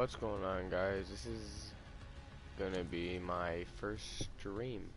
What's going on guys? This is gonna be my first stream.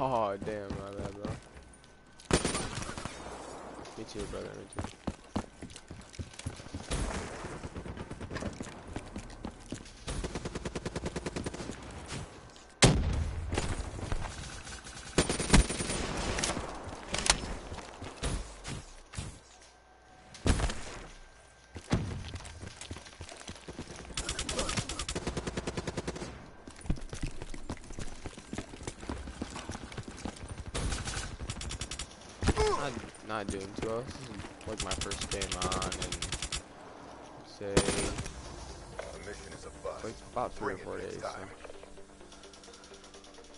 Oh damn, my bad, bro. Me too, brother. Me too. Not, not doing too well. This is like my first game on, and say mission is a bust. like about three or Bring it four days.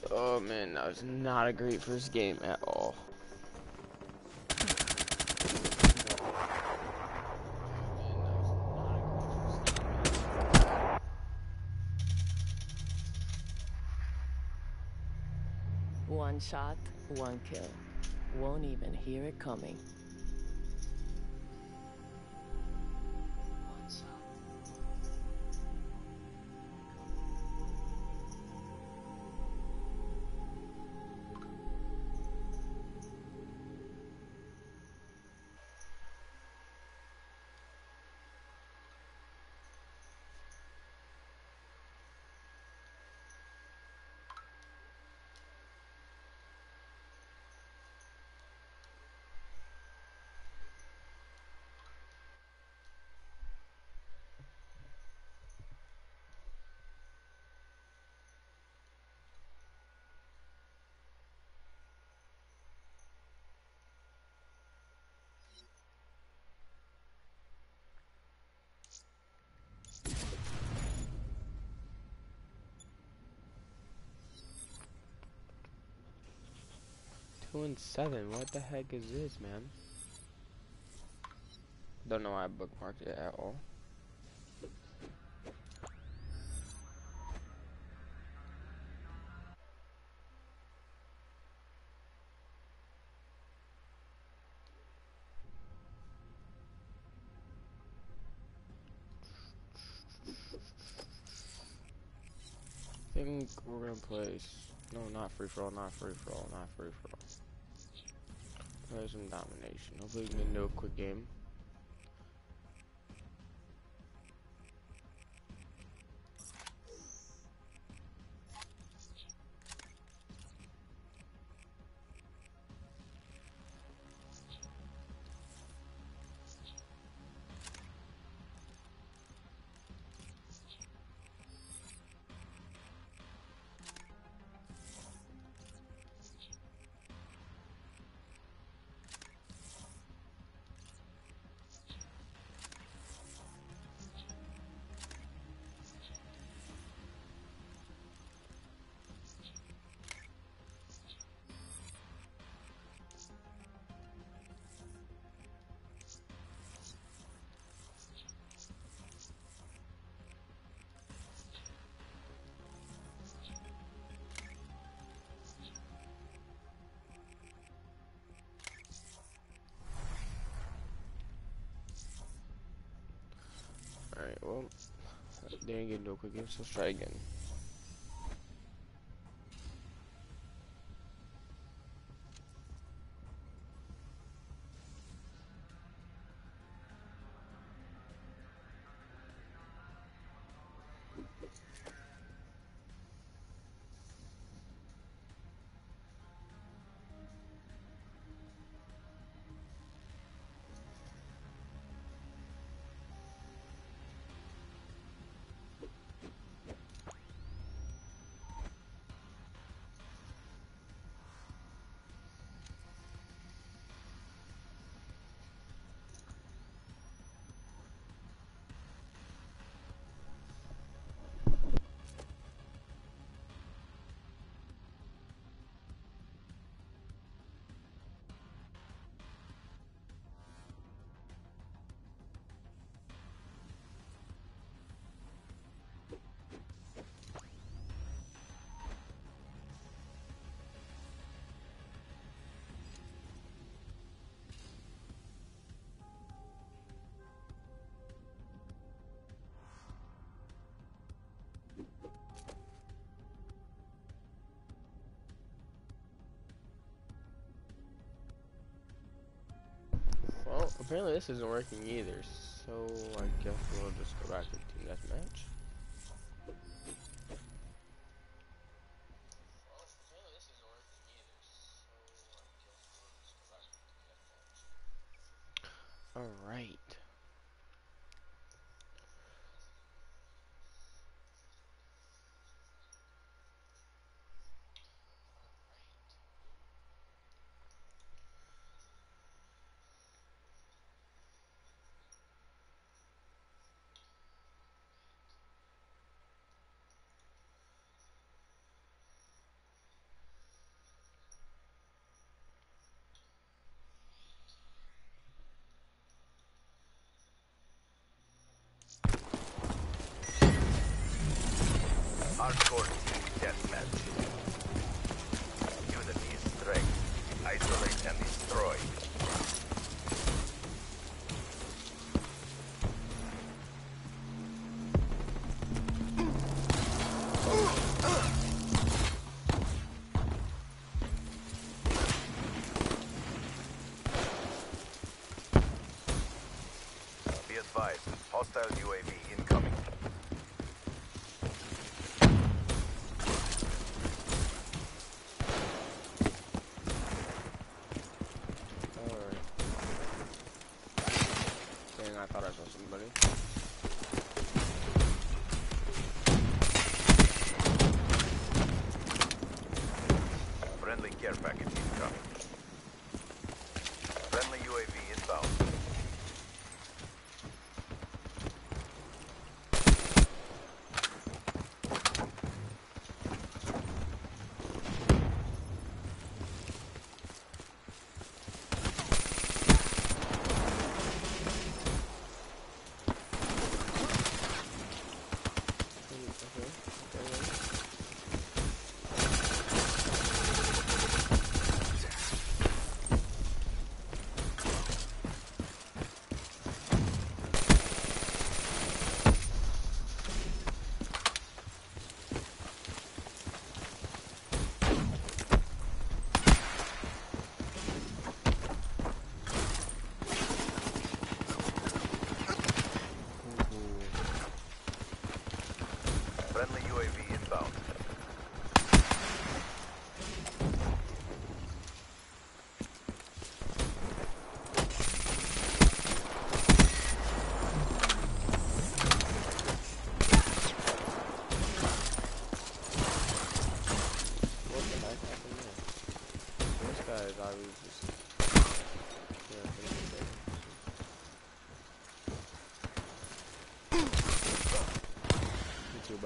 So. Oh man, that was not a great first game at all. One shot, one kill. Won't even hear it coming. Two and seven. What the heck is this, man? Don't know why I bookmarked it at all. I think we're gonna play. No, not free for all. Not free for all. Not free for all. Play some domination. Hopefully, we can do a quick game. Well, didn't get a quick game, so let's try again. Apparently this isn't working either, so I guess we'll just go back to Team Deathmatch. Alright. Hardcore deathmatch.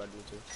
салюты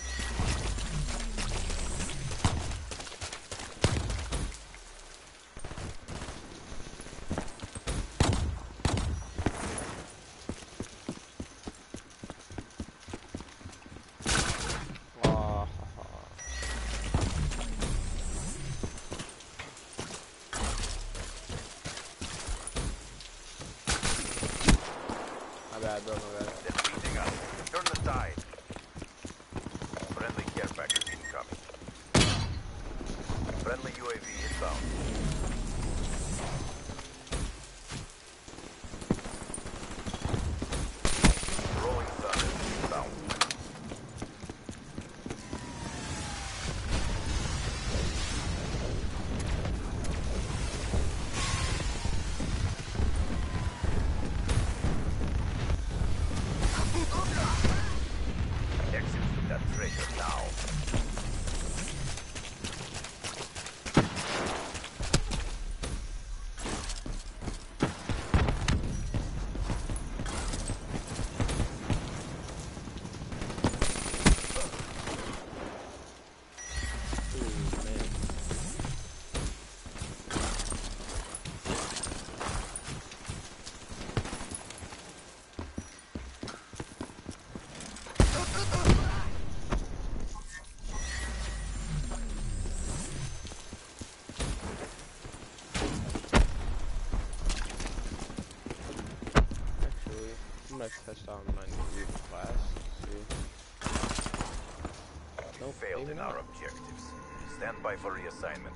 Stand by for reassignment.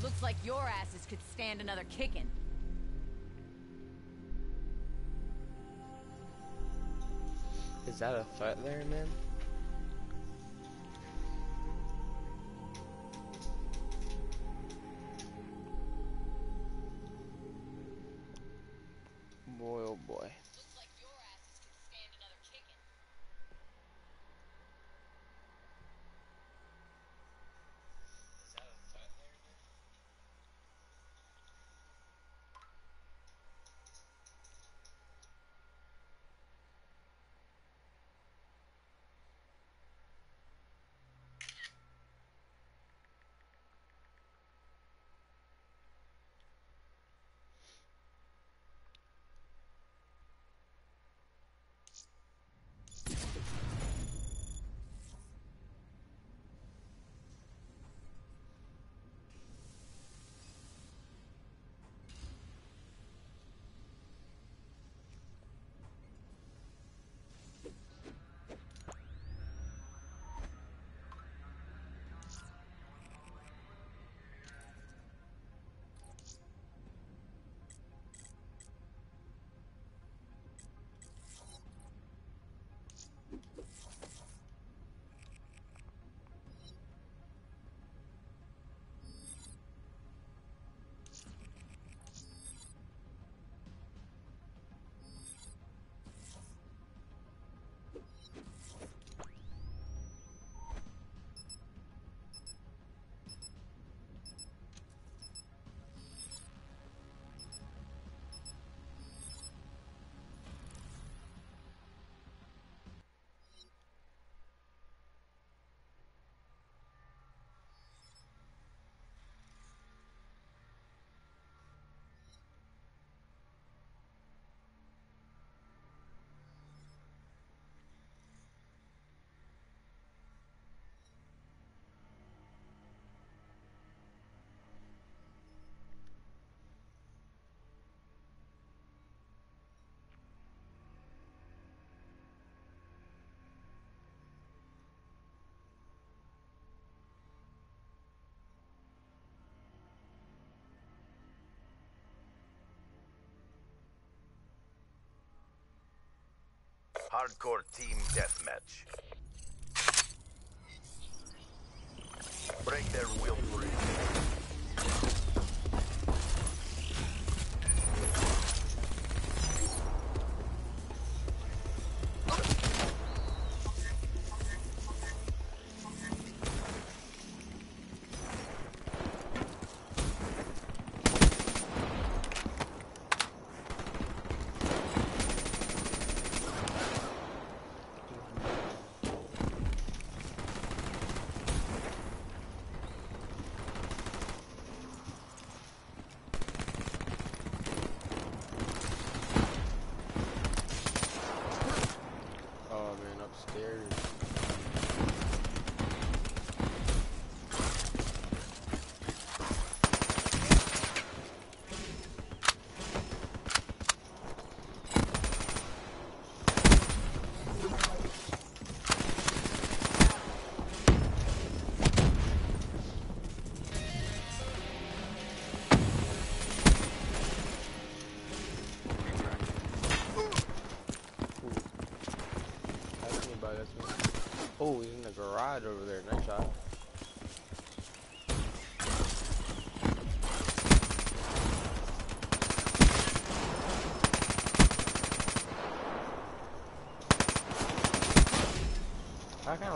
Looks like your asses could stand another kicking. Is that a threat there, man? hardcore team deathmatch. Break their will.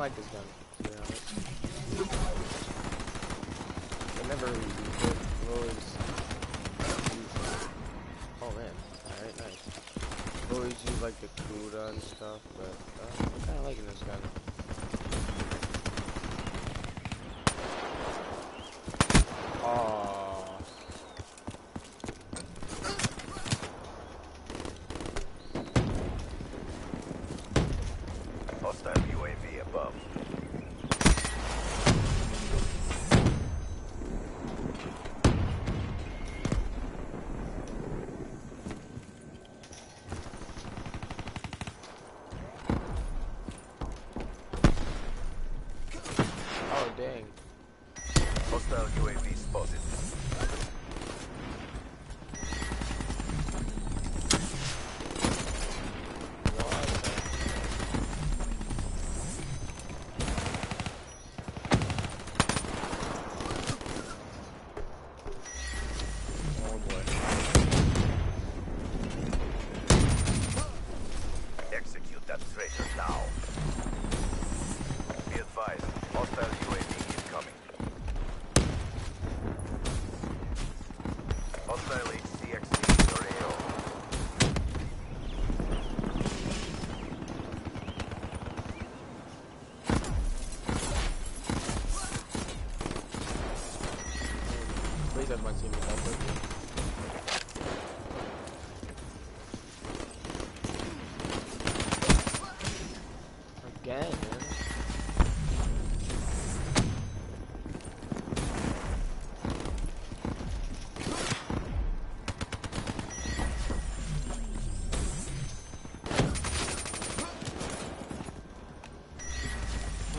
like this gun.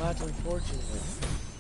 That's unfortunate.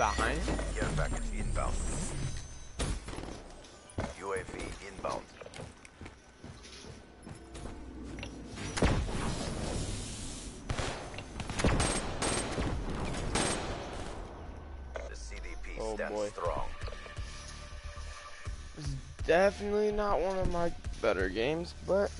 Behind? Care package inbound. UAV inbound. The CDP Oh, stands boy. strong. It's definitely not one of my better games, but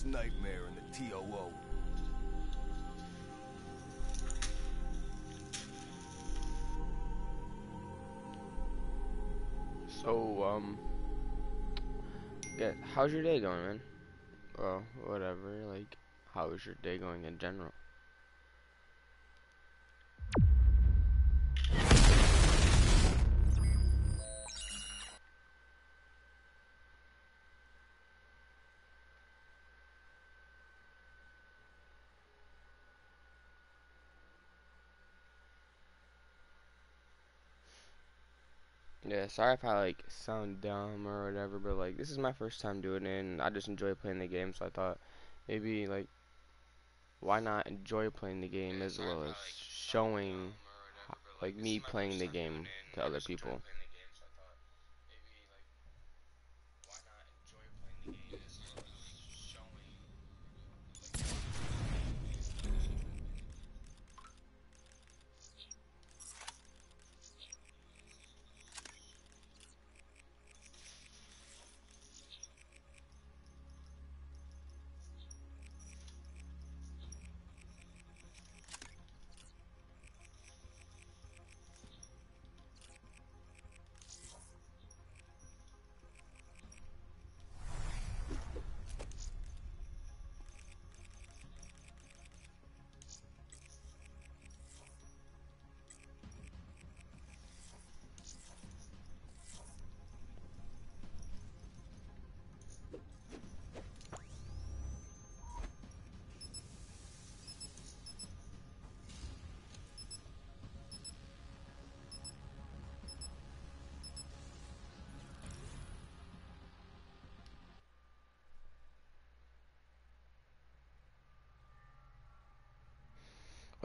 worst nightmare in the TOO. So, um, yeah, how's your day going, man? Well, whatever, like, how is your day going in general? Sorry if I like sound dumb or whatever, but like this is my first time doing it and I just enjoy playing the game, so I thought maybe like why not enjoy playing the game as well as showing ho- like me playing the game to other people.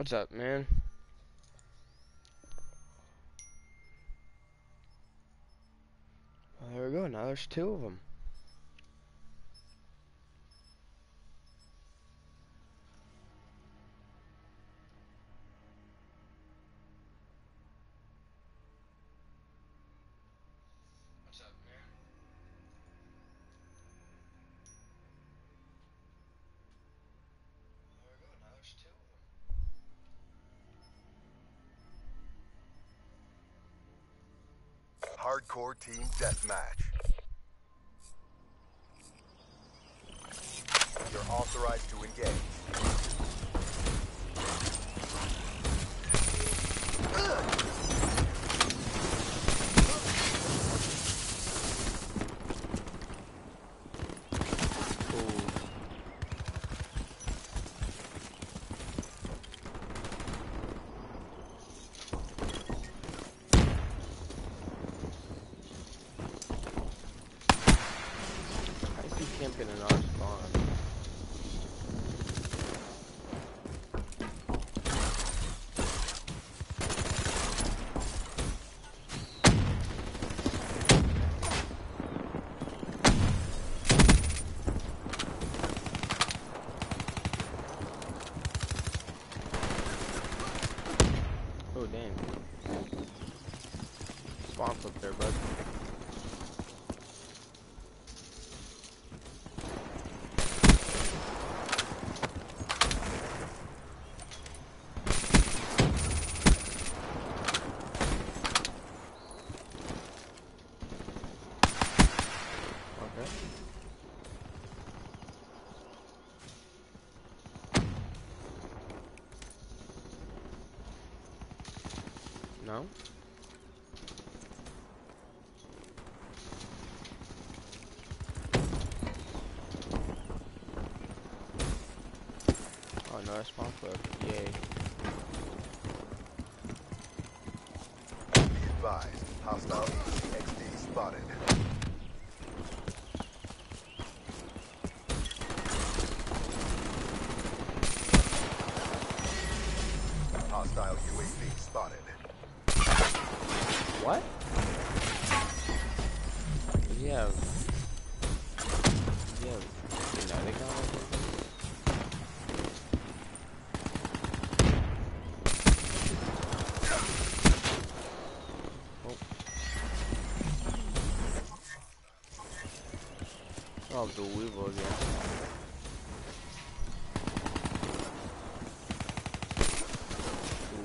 What's up, man? Well, there we go. Now there's two of them. Hardcore team deathmatch. You're authorized to engage. Ooh. I see camping in our spawn. Oh damn. Spawn up there, bud. Okay. No? No, spawn clip. Yay. advised. Hostile EXD spotted. Hostile UAV spotted. What? Does he have... Does he have kinetic on or something? Oh. The weevil again. Ooh.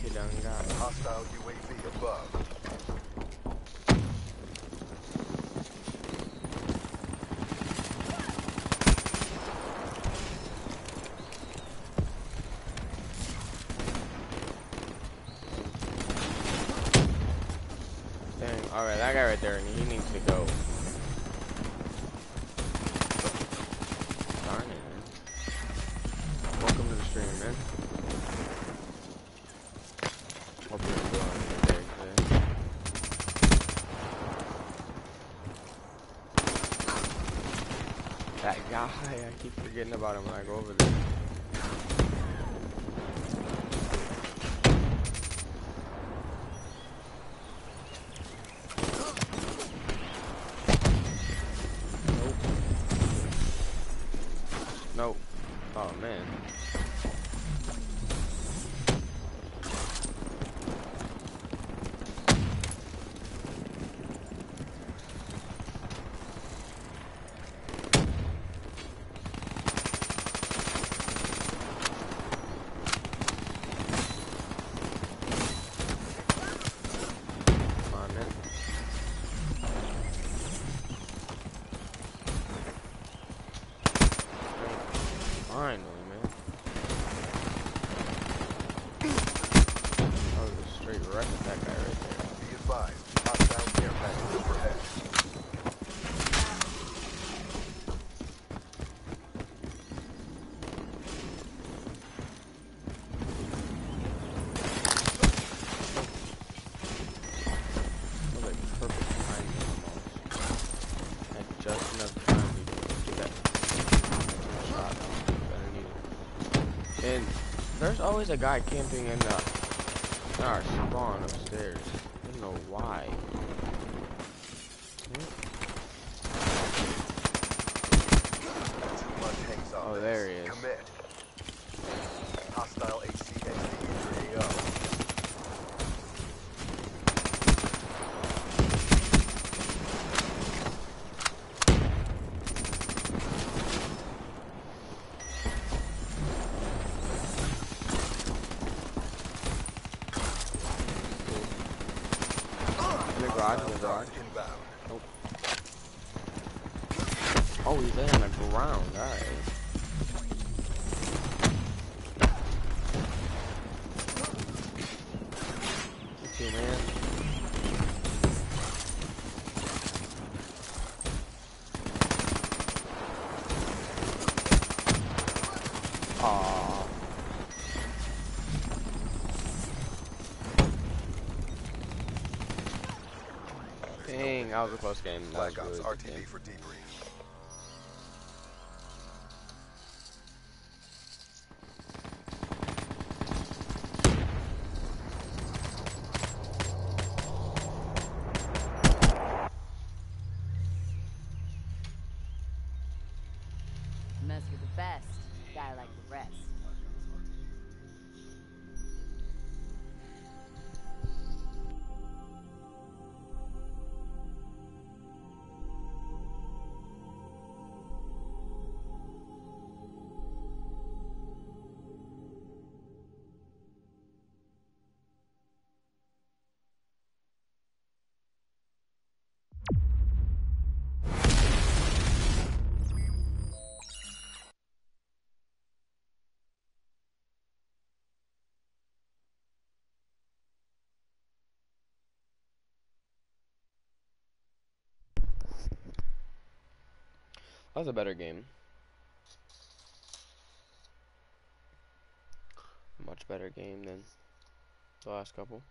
He done got it. Hostile UAV above. Dang. Alright, that guy right there, needs to go. Darn it, man. Welcome to the stream, man. Hope you're enjoying your day today. That guy, I keep forgetting about him when I go over there. Nope. Nope. Oh man. Come on, man. Finally, man. That was a straight wreck with that guy right there. Be advised. Hostile care package overhead. That was like perfect timing almost. Had just enough time to get that shot off that I needed. And there's always a guy camping in the in our spawn upstairs. I don't know why. Too much hangs on Oh, there he is. Commit. Hostile in your AO. In the garage, in the garage. Inbound. Oh, he's laying on the ground. Alright. You too, man. Aww. Dang, that was a close game. That was Black Ops really good RTB game. for That was a better game. Much better game than The last couple.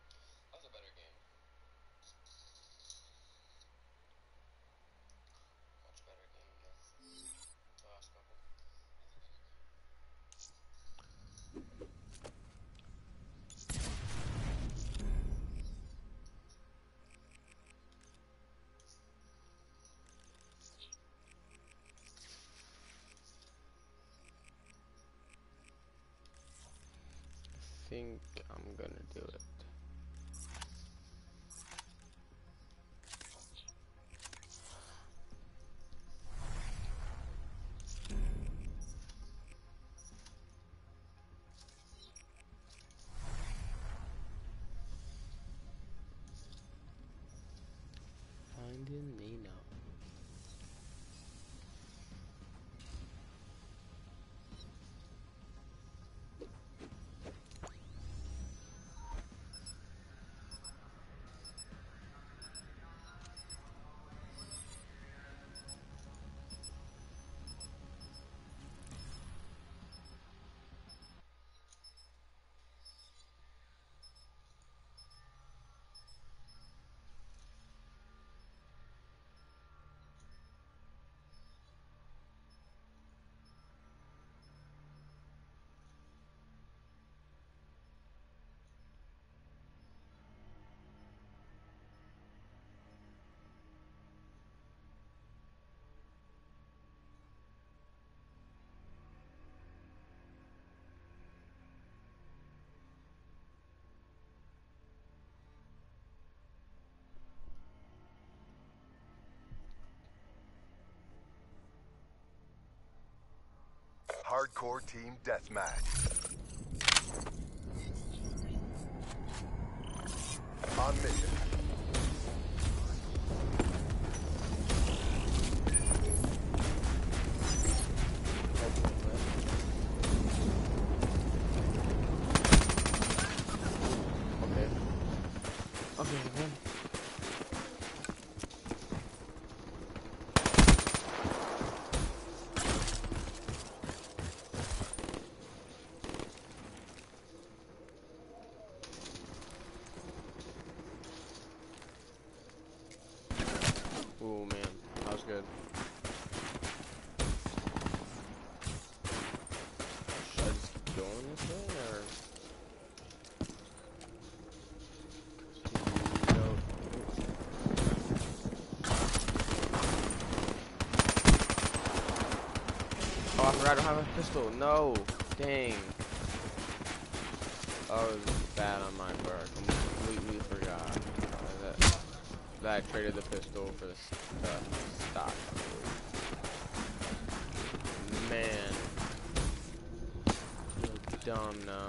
Finding Nino. Hardcore team deathmatch. On mission. Okay. Okay, then. Ooh man, that was good. Should I just keep going this way or? Oh, I don't have a pistol. No, dang. Oh, was bad on my part. Completely forgot uh, that, that I traded the pistol for the, the stock. Man, you dumb now.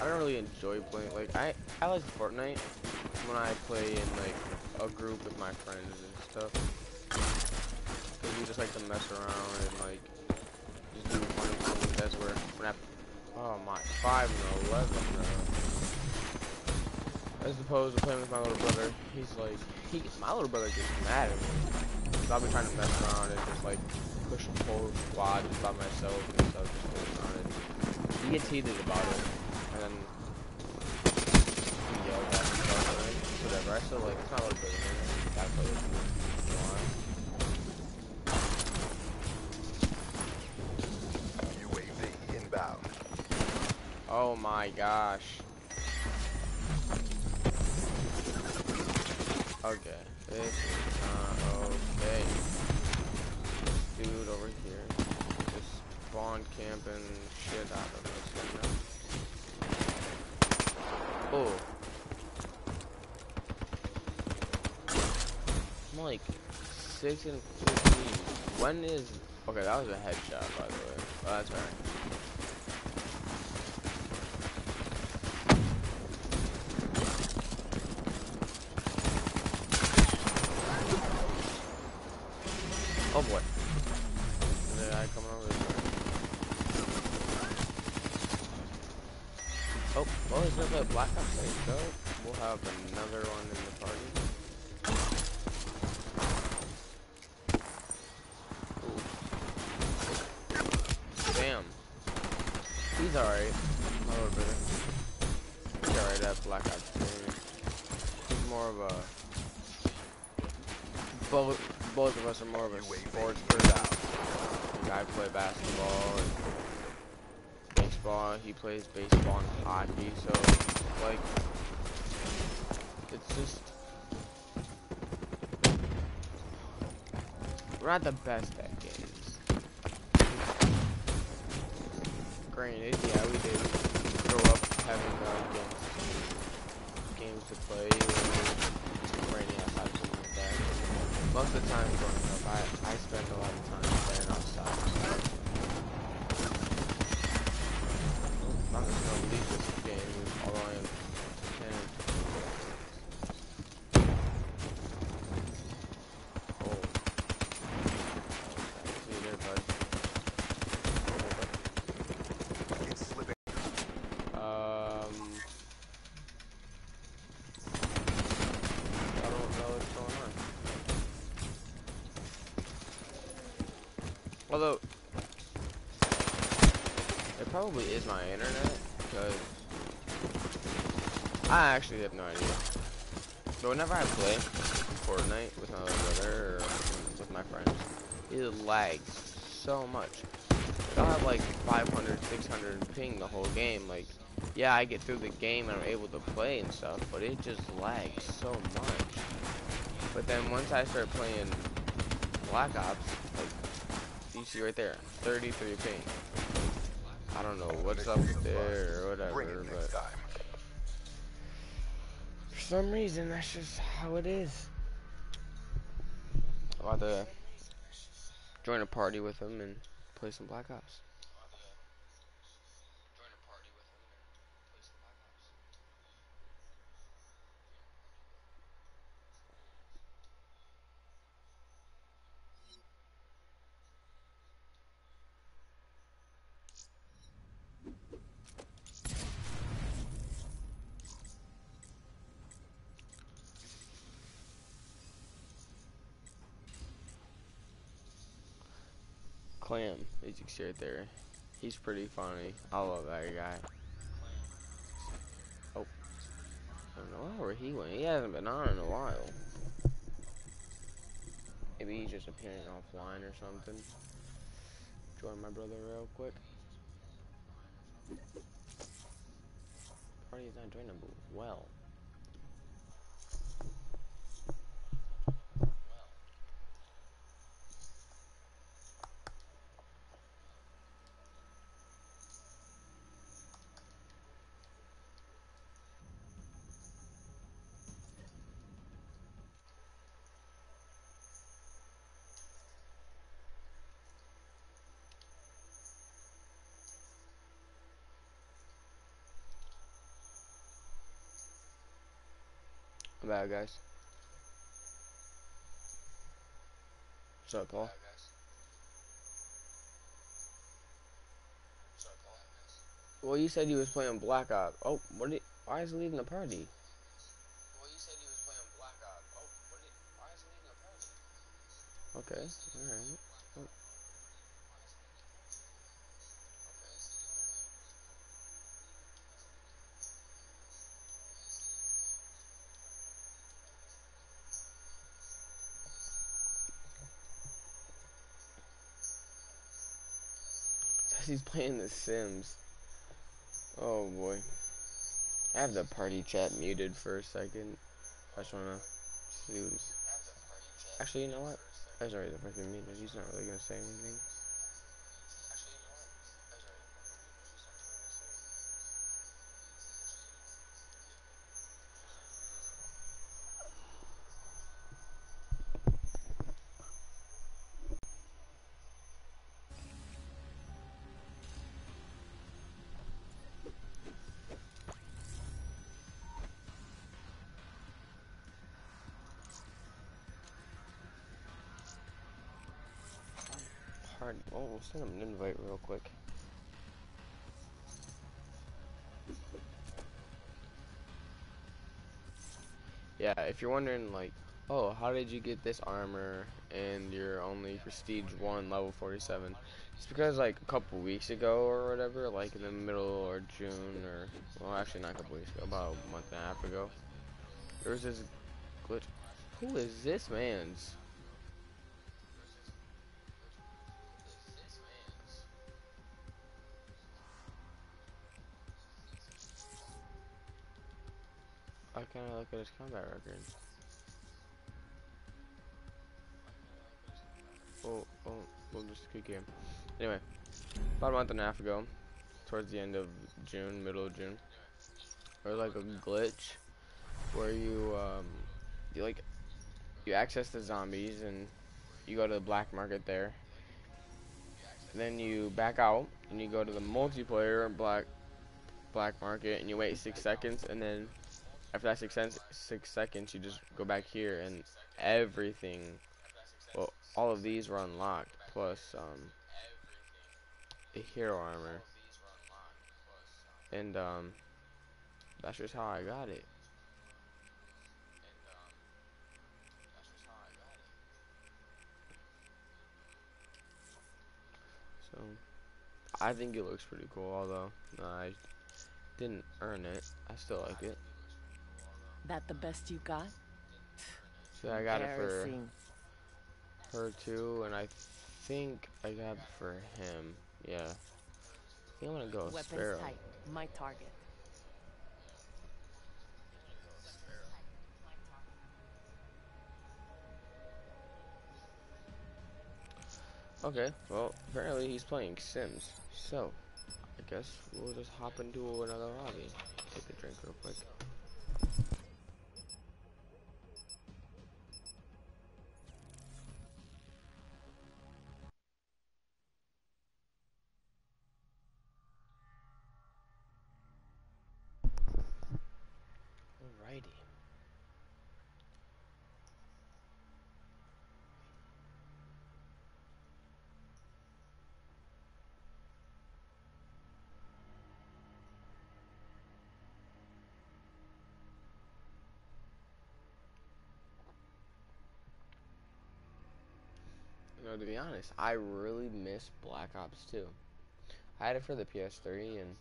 I don't really enjoy playing. Like I, I like Fortnite when I play in like a group with my friends and stuff. Cause we just like to mess around and like just do funny things. That's where when I, oh my, five and eleven. As opposed to playing with my little brother, he's like, he, my little brother gets mad at me. So I'll be trying to mess around and just like push and pull squad just by myself and stuff, just going on it. He gets heated about it, and then he yells at me, stuff, and then it's whatever. I still like, it's my little brother, man. Gotta play with him. You know, UAV inbound. Oh my gosh. Okay, this is not okay. Dude over here just spawn camping shit out of us right now. Oh. I'm like 6 and 15. When is... Okay, that was a headshot, by the way. Oh, that's right. Oh boy. Did I come over this way? Oh, well, there's another Black Ops 8 though. We'll have another one in the party. Ooh. Damn. He's alright. A little bit. He's alright at Black Ops 2. He's more of a both of us are more of a sports person. Like I play basketball and baseball. He plays baseball and hockey. So like, it's just we're not the best at games. Granted, yeah, we did grow up having uh, games, games to play. Or raining outside, something like that. Most of the time growing up, I, I spend a lot of time playing outside. I'm just gonna leave this game, although I am 10 Oh. See you there, bud. It's slipping. Um... I don't know what's going on. Although, it probably is my internet, because I actually have no idea. But whenever I play Fortnite with my brother or with my friends, it lags so much. I'll have like 500, 600 ping the whole game. Like, yeah, I get through the game and I'm able to play and stuff, but it just lags so much. But then once I start playing Black Ops, like, you see right there, 33 ping. I don't know what's up there or whatever, but for some reason that's just how it is. I'm about to join a party with him and play some Black Ops. See right there. He's pretty funny. I love that guy. Oh. I don't know where he went. He hasn't been on in a while. Maybe he's just appearing offline or something. Join my brother real quick. Party is not joinable. Well. Bad guys. What's up, Paul? Well, you said you was playing Black Ops. Oh, what? Did, why is he leaving the party? Well, you said you was playing Black Ops. Oh, what? Did, why is he leaving the party? Okay, all right. Oh. He's playing The Sims. Oh boy. I have the party chat muted for a second. I just wanna see who's. Actually, you know what? That's already the freaking muted. He's not really gonna say anything. We'll send him an invite real quick. Yeah, if you're wondering, like, oh, how did you get this armor and you're only prestige 1, level 47? It's because, like, a couple weeks ago or whatever, like in the middle or June or, well, actually not a couple weeks ago, about a month and a half ago, there was this glitch. Who is this man's? I kind of look at his combat record. Oh, oh, we'll just kick him. Anyway, about a month and a half ago, towards the end of June, middle of June, there was like a glitch where you, um, you like, you access the zombies and you go to the black market there. Then you back out and you go to the multiplayer black black market and you wait six seconds and then after that six, six seconds, you just go back here and everything, well, all of these were unlocked, plus um, a hero armor. And um, that's just how I got it. So, I think it looks pretty cool, although I didn't earn it. I still like it. That the best you got? So I got it for her too, and I think I got it for him. Yeah. I think I'm gonna go Weapons Sparrow. tight. My target. Okay, well, apparently he's playing Sims, so I guess we'll just hop into another lobby. Take a drink real quick. To be honest, I really miss Black Ops 2. I had it for the PS3 and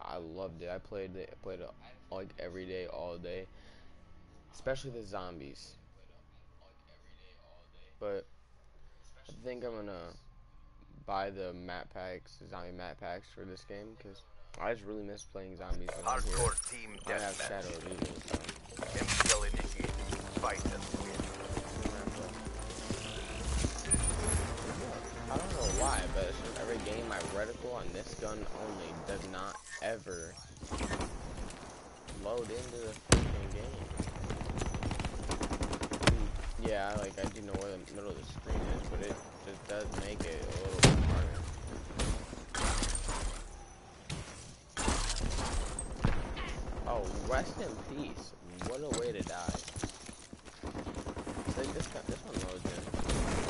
I loved it. I played it, played it like every day, all day, especially the zombies. But I think I'm gonna buy the map packs, the zombie map packs for this game because I just really miss playing zombies. Hardcore team deathmatch. Shadow So. Initiated. Fight and win. possession every game, my reticle on this gun only does not ever load into the fucking game. Yeah, like, I do know where the middle of the screen is, but it just does make it a little bit harder. Oh, rest in peace. What a way to die. It's like this, guy, this one loads in.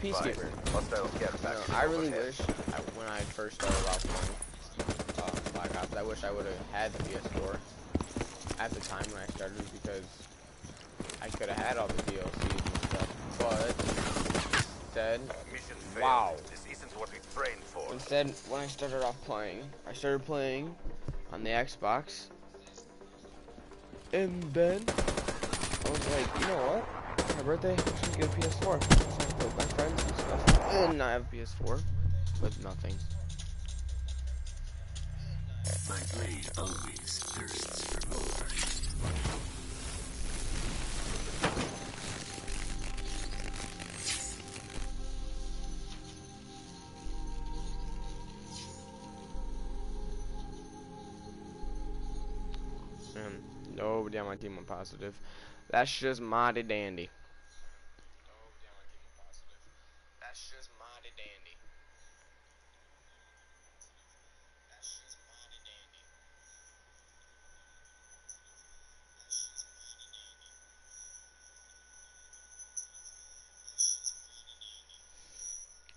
peacekeeper. No, I really overhead. wish I, when I first started off playing uh, Black Ops, I wish I would have had the PS4 at the time when I started because I could have had all the DLCs and stuff. But instead, Wow. This isn't what we trained for. instead when I started off playing, I started playing on the Xbox, and then I was like, you know what? My birthday, I should get a PS4. And I have a PS4 with nothing. My blade always thirsts for more. And nobody on my team went positive. That's just mighty dandy. That's just mighty dandy. That's just mighty dandy.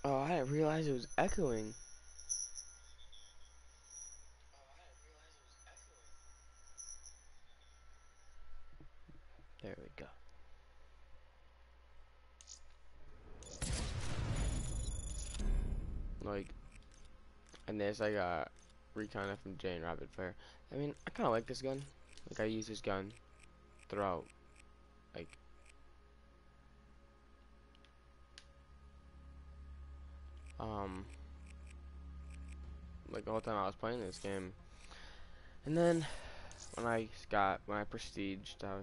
Oh, I didn't realize it was echoing. There we go. Like, there's like a recon FMJ and rapid fire. I mean, I kind of like this gun. Like, I use this gun throughout, like, um, like the whole time I was playing this game. And then when I got when I prestiged, I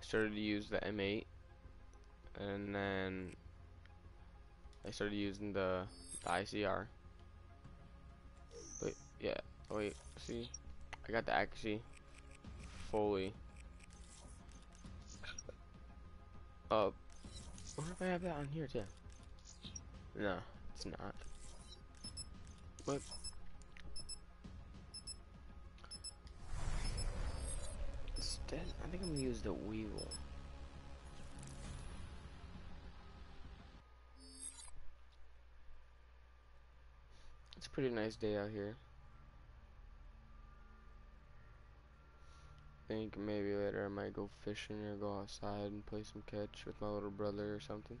started to use the M8, and then I started using the, the ICR. Yeah, oh, wait, see, I got the accuracy fully. Uh, what if I have that on here too? No, it's not. But instead, I think I'm gonna use the Weevil. It's a pretty nice day out here. Think maybe later I might go fishing or go outside and play some catch with my little brother or something.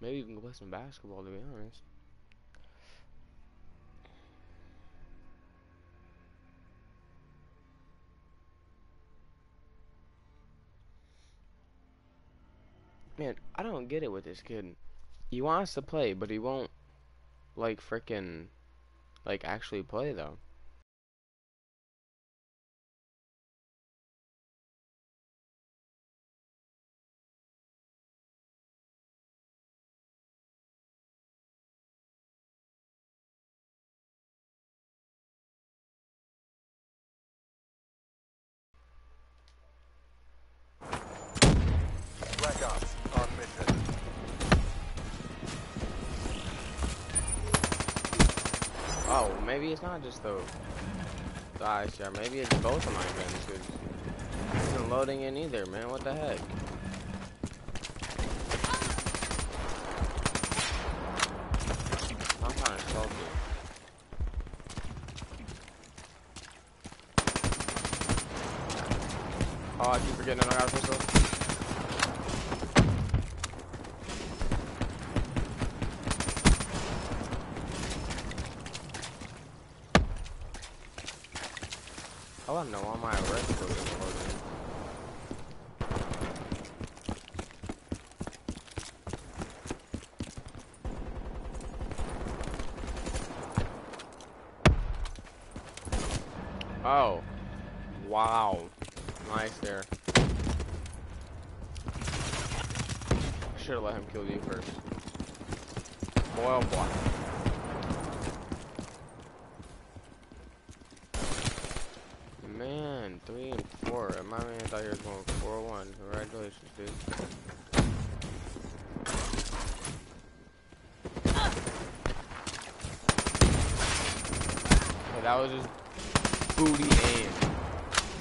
Maybe even go play some basketball to be honest. Man, I don't get it with this kid. He wants to play, but he won't like freaking, like actually play though. It's not just the the ICR. Maybe it's both of my guns. It isn't loading in either, man. What the heck? I'm kind of salty. Oh, I keep forgetting I got a pistol. I want to know why my arrest was recording. Oh. Wow. Nice there. Should have let him kill you first. Boy, oh. Man, three and four. And My man thought he was going four one. Congratulations, dude. Okay, That was just booty aim.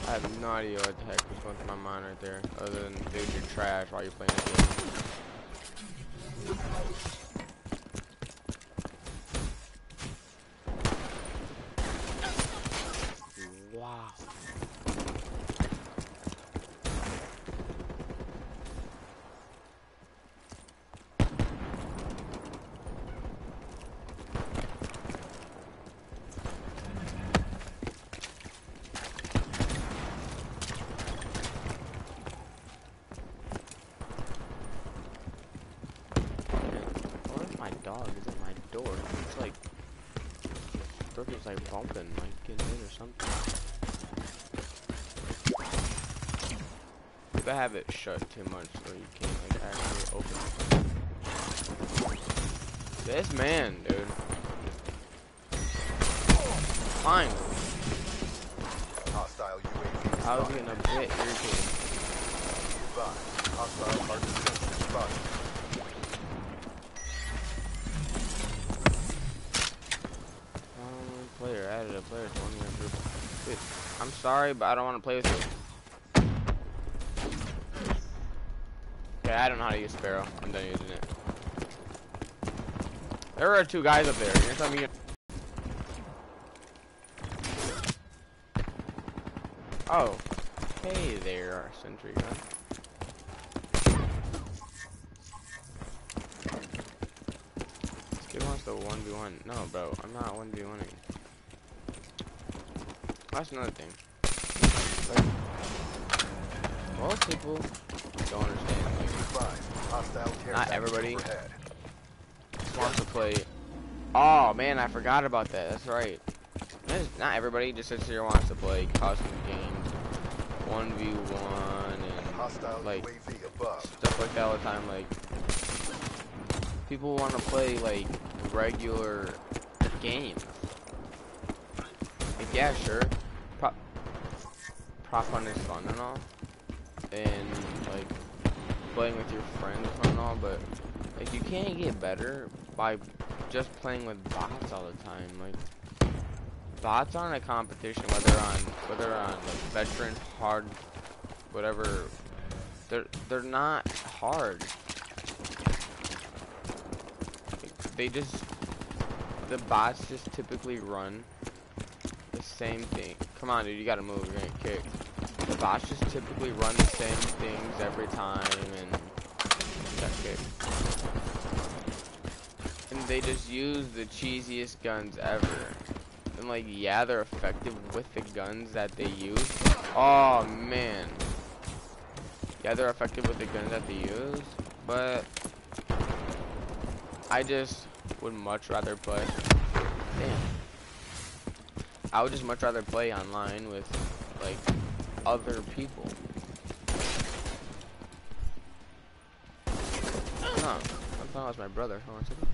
I have no idea what the heck was going through my mind right there. Other than, dude, you're trash while you're playing the game. Wow. What if my dog is at my door? It's like Brooker's like bumping, like getting in or something. If I have it shut too much so you can't like actually open it. This man, dude. Fine. Hostile UAV I was spotted. getting a bit irritated. Advised. Hostile target sensor spotted. Um, player added a player to one of your group. Wait, I'm sorry, but I don't want to play with you. Okay, I don't know how to use Sparrow. I'm done using it. There are two guys up there. You're telling me. Oh, hey there, sentry gun. This kid wants to 1v1. No, bro, I'm not 1v1ing. That's another thing. Like, most people don't understand. Like, Advised. Hostile care Not package everybody. overhead. just wants to play. Oh man, I forgot about that. That's right. Not everybody just sits here and wants to play custom games, 1v1 and Hostile like stuff like that all the time. Like people want to play like regular games. Like yeah, sure, fun is fun and all, and like playing with your friends and all, but like you can't get better by just playing with bots all the time. Like bots aren't a competition, whether on whether on like veteran, hard, whatever. They're they're not hard. Like, They just the bots just typically run the same thing. Come on, dude, you gotta move. You're gonna kick. Bots just typically run the same things every time and got kicked. And they just use the cheesiest guns ever. And like, yeah, they're effective with the guns that they use. Oh man. Yeah, they're effective with the guns that they use, but I just would much rather play. Damn. I would just much rather play online with like other people. Huh. I thought it was my brother. Hold on a second.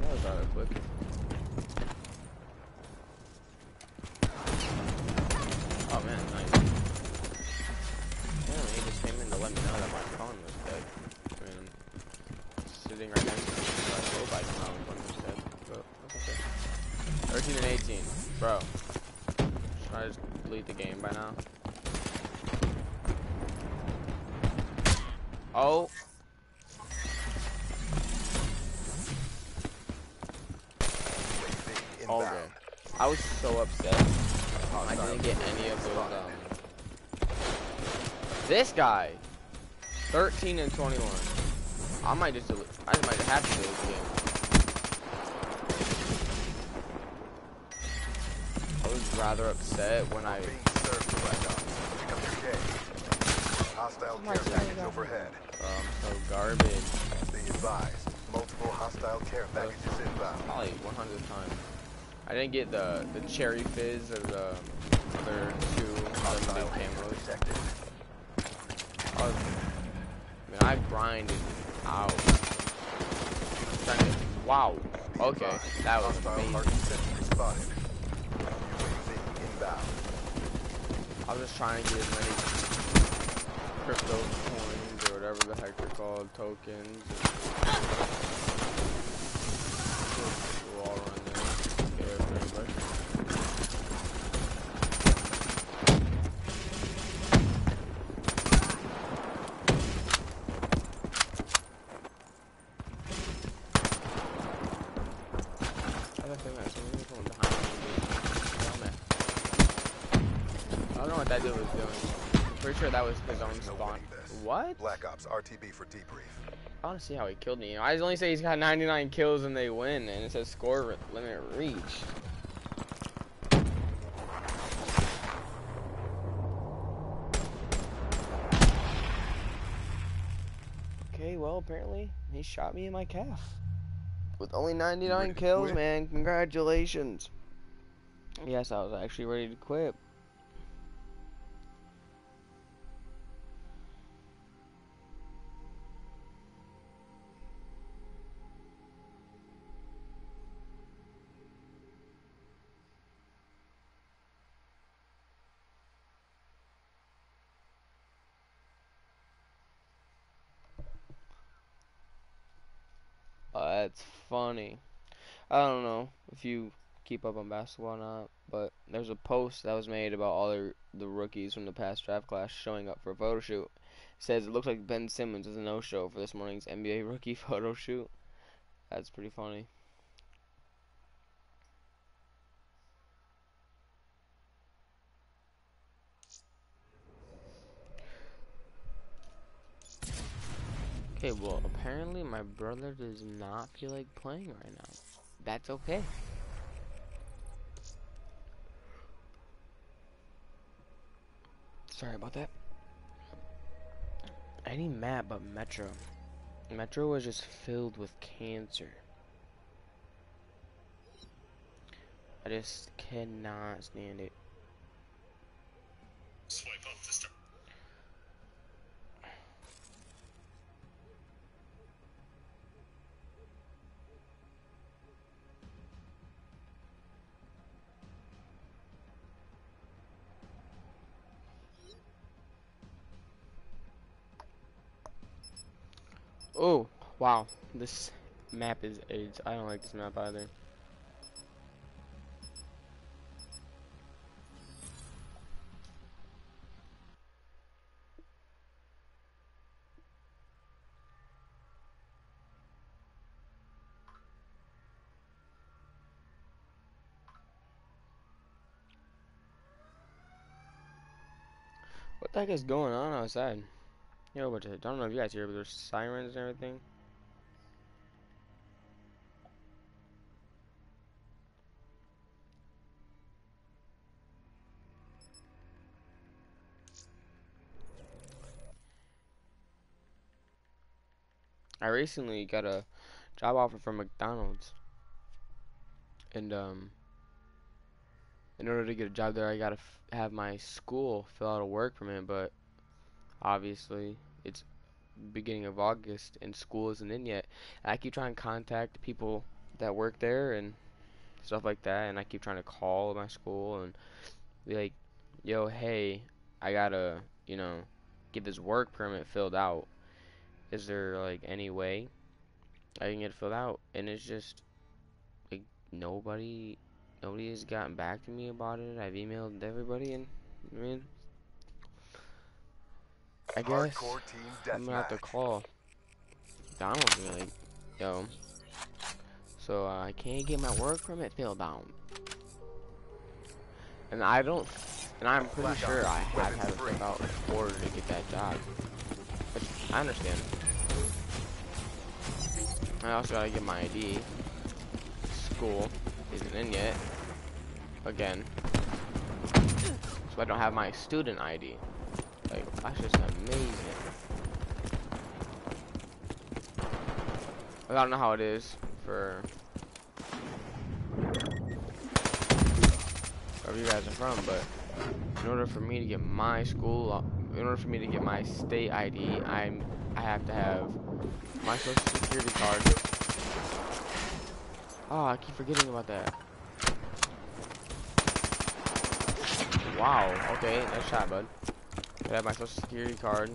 That was rather quick. Oh man, nice. Yeah, he just came in to let me know that my phone was dead. I mean, I'm sitting right next to me, so I go bike now, my phone was dead. But that's okay. 13 and 18. Bro. Should I just delete the game by now? Oh. UAV Okay. inbound. I was so upset. I didn't get any of those. Um, this guy, 13 and 21. I might just, delete, I might have to delete the game. I was rather upset when I. Being served correct. Pick up your day. Hostile my care package overhead. Oh, I'm so garbage. Be advised, multiple hostile care uh, packages inbound. Probably 100 times. I didn't get the the cherry fizz or the other two unlimited camos. Detected. I was, I mean, out. To, wow. Okay, that was amazing. marking sentry spotted. UAV inbound. I was just trying to get as many crypto coins or whatever the heck they're called, tokens. We'll all run there. Yeah, pretty much. I don't think that's something from behind me. Dumbass. I don't know what that dude was doing. Pretty sure that was his own No spawn. winning this. What? Black Ops RTB for debrief. I want to see how he killed me. I only say he's got 99 kills and they win, and it says score limit reached. Okay, well, apparently he shot me in my calf. With only 99 kills, man. Congratulations. Yes, I was actually ready to quit. That's funny. I don't know if you keep up on basketball or not, but there's a post that was made about all the, the rookies from the past draft class showing up for a photo shoot. It says it looks like Ben Simmons is a no-show for this morning's NBA rookie photo shoot. That's pretty funny. Okay, well, apparently my brother does not feel like playing right now. That's okay. Sorry about that. Any map but Metro. Metro was just filled with cancer. I just cannot stand it. Wow. This map is AIDS. I don't like this map either. What the heck is going on outside? You know, but I don't know if you guys hear, but there's sirens and everything. I recently got a job offer from McDonald's, and um, in order to get a job there, I gotta f have my school fill out a work permit, but obviously it's beginning of August and school isn't in yet. And I keep trying to contact people that work there and stuff like that, and I keep trying to call my school and be like, "Yo, hey, I gotta, you know, get this work permit filled out. Is there like any way I can get filled out?" And it's just like nobody, nobody has gotten back to me about it. I've emailed everybody, and I mean, I guess. I'm gonna have to call Donald and be like, yo, so uh, I can't get my work permit filled out. And I don't, and I'm pretty sure I have had it free. filled out in order to get that job. Which I understand. I also gotta get my ID. School isn't in yet. Again. So I don't have my student ID. Like, that's just amazing. I don't know how it is for wherever you guys are from, but in order for me to get my school, in order for me to get my state ID, I'm I have to have my social security card. Oh, I keep forgetting about that. Wow. Okay, nice shot, bud. I have my social security card.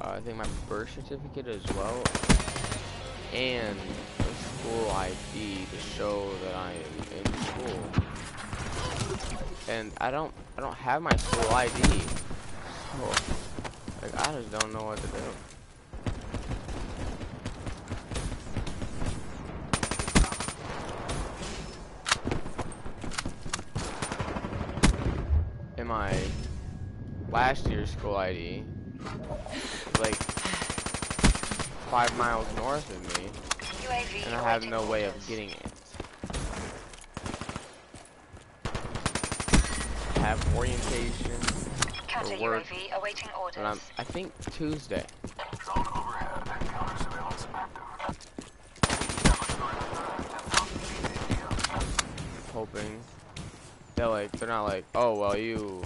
Uh, I think my birth certificate as well, and a school ID to show that I am in school. And I don't, I don't have my school ID. So, like, I just don't know what to do. Last year's school ID, like five miles north of me, UAV and I have no way of getting it. Have orientation, Counter work. UAV awaiting orders. and I'm, I think Tuesday. Drone overhead. Counter surveillance active. hoping they're like they're not like oh well you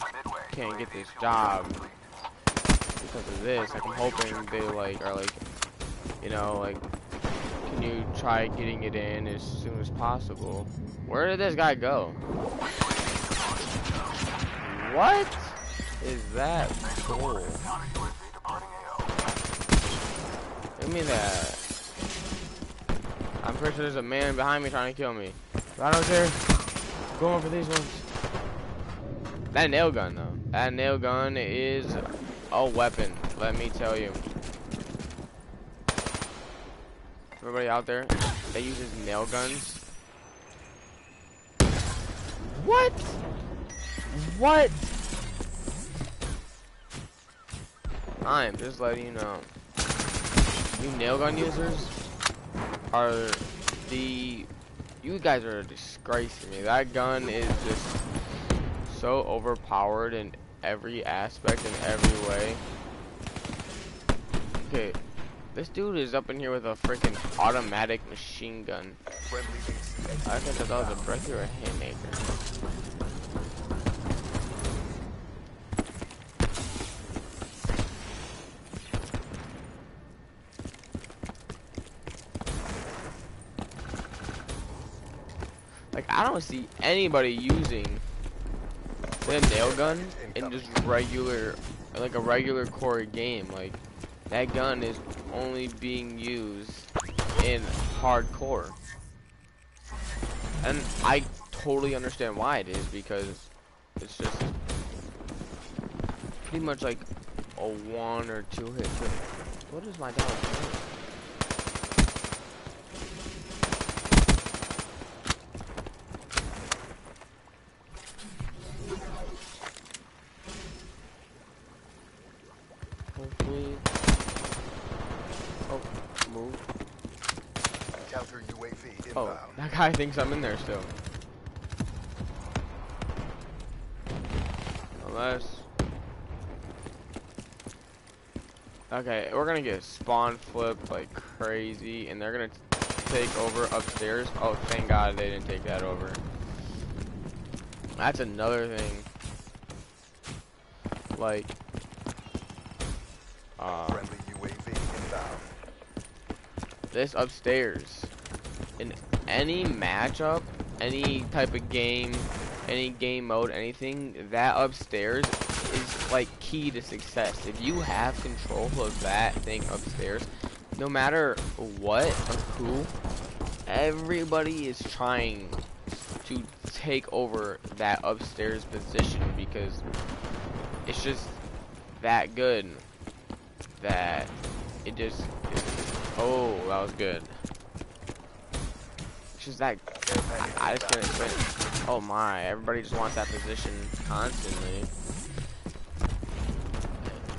can't get this job because of this. Like i'm hoping they like are like you know like can you try getting it in as soon as possible? Where did this guy go? What is that cool give me that. I'm pretty sure there's a man behind me trying to kill me. Right out there going for these ones. That nail gun though. That nail gun is a weapon. Let me tell you. Everybody out there that uses nail guns. What? What? I'm just letting you know. You nail gun users are the you guys are a disgrace to me. That gun is just so overpowered in every aspect, in every way. Okay, this dude is up in here with a freaking automatic machine gun. I think that was a breakthrough or a haymaker. Like I don't see anybody using the nail gun in just regular, like a regular core game. Like that gun is only being used in hardcore. And I totally understand why it is because it's just pretty much like a one or two hit. What is my dog doing? Hopefully. Oh, move. counter UAV Oh, inbound. that guy thinks I'm in there still. Unless. Okay, we're gonna get spawn flipped like crazy, and they're gonna take over upstairs. Oh, thank God they didn't take that over. That's another thing. Like, uh, Friendly UAV inbound. this upstairs in any matchup, any type of game, any game mode, anything, that upstairs is like key to success. If you have control of that thing upstairs, no matter what or who, everybody is trying to take over that upstairs position because it's just that good that it just oh that was good just that I, I just couldn't quit. oh my everybody just wants that position constantly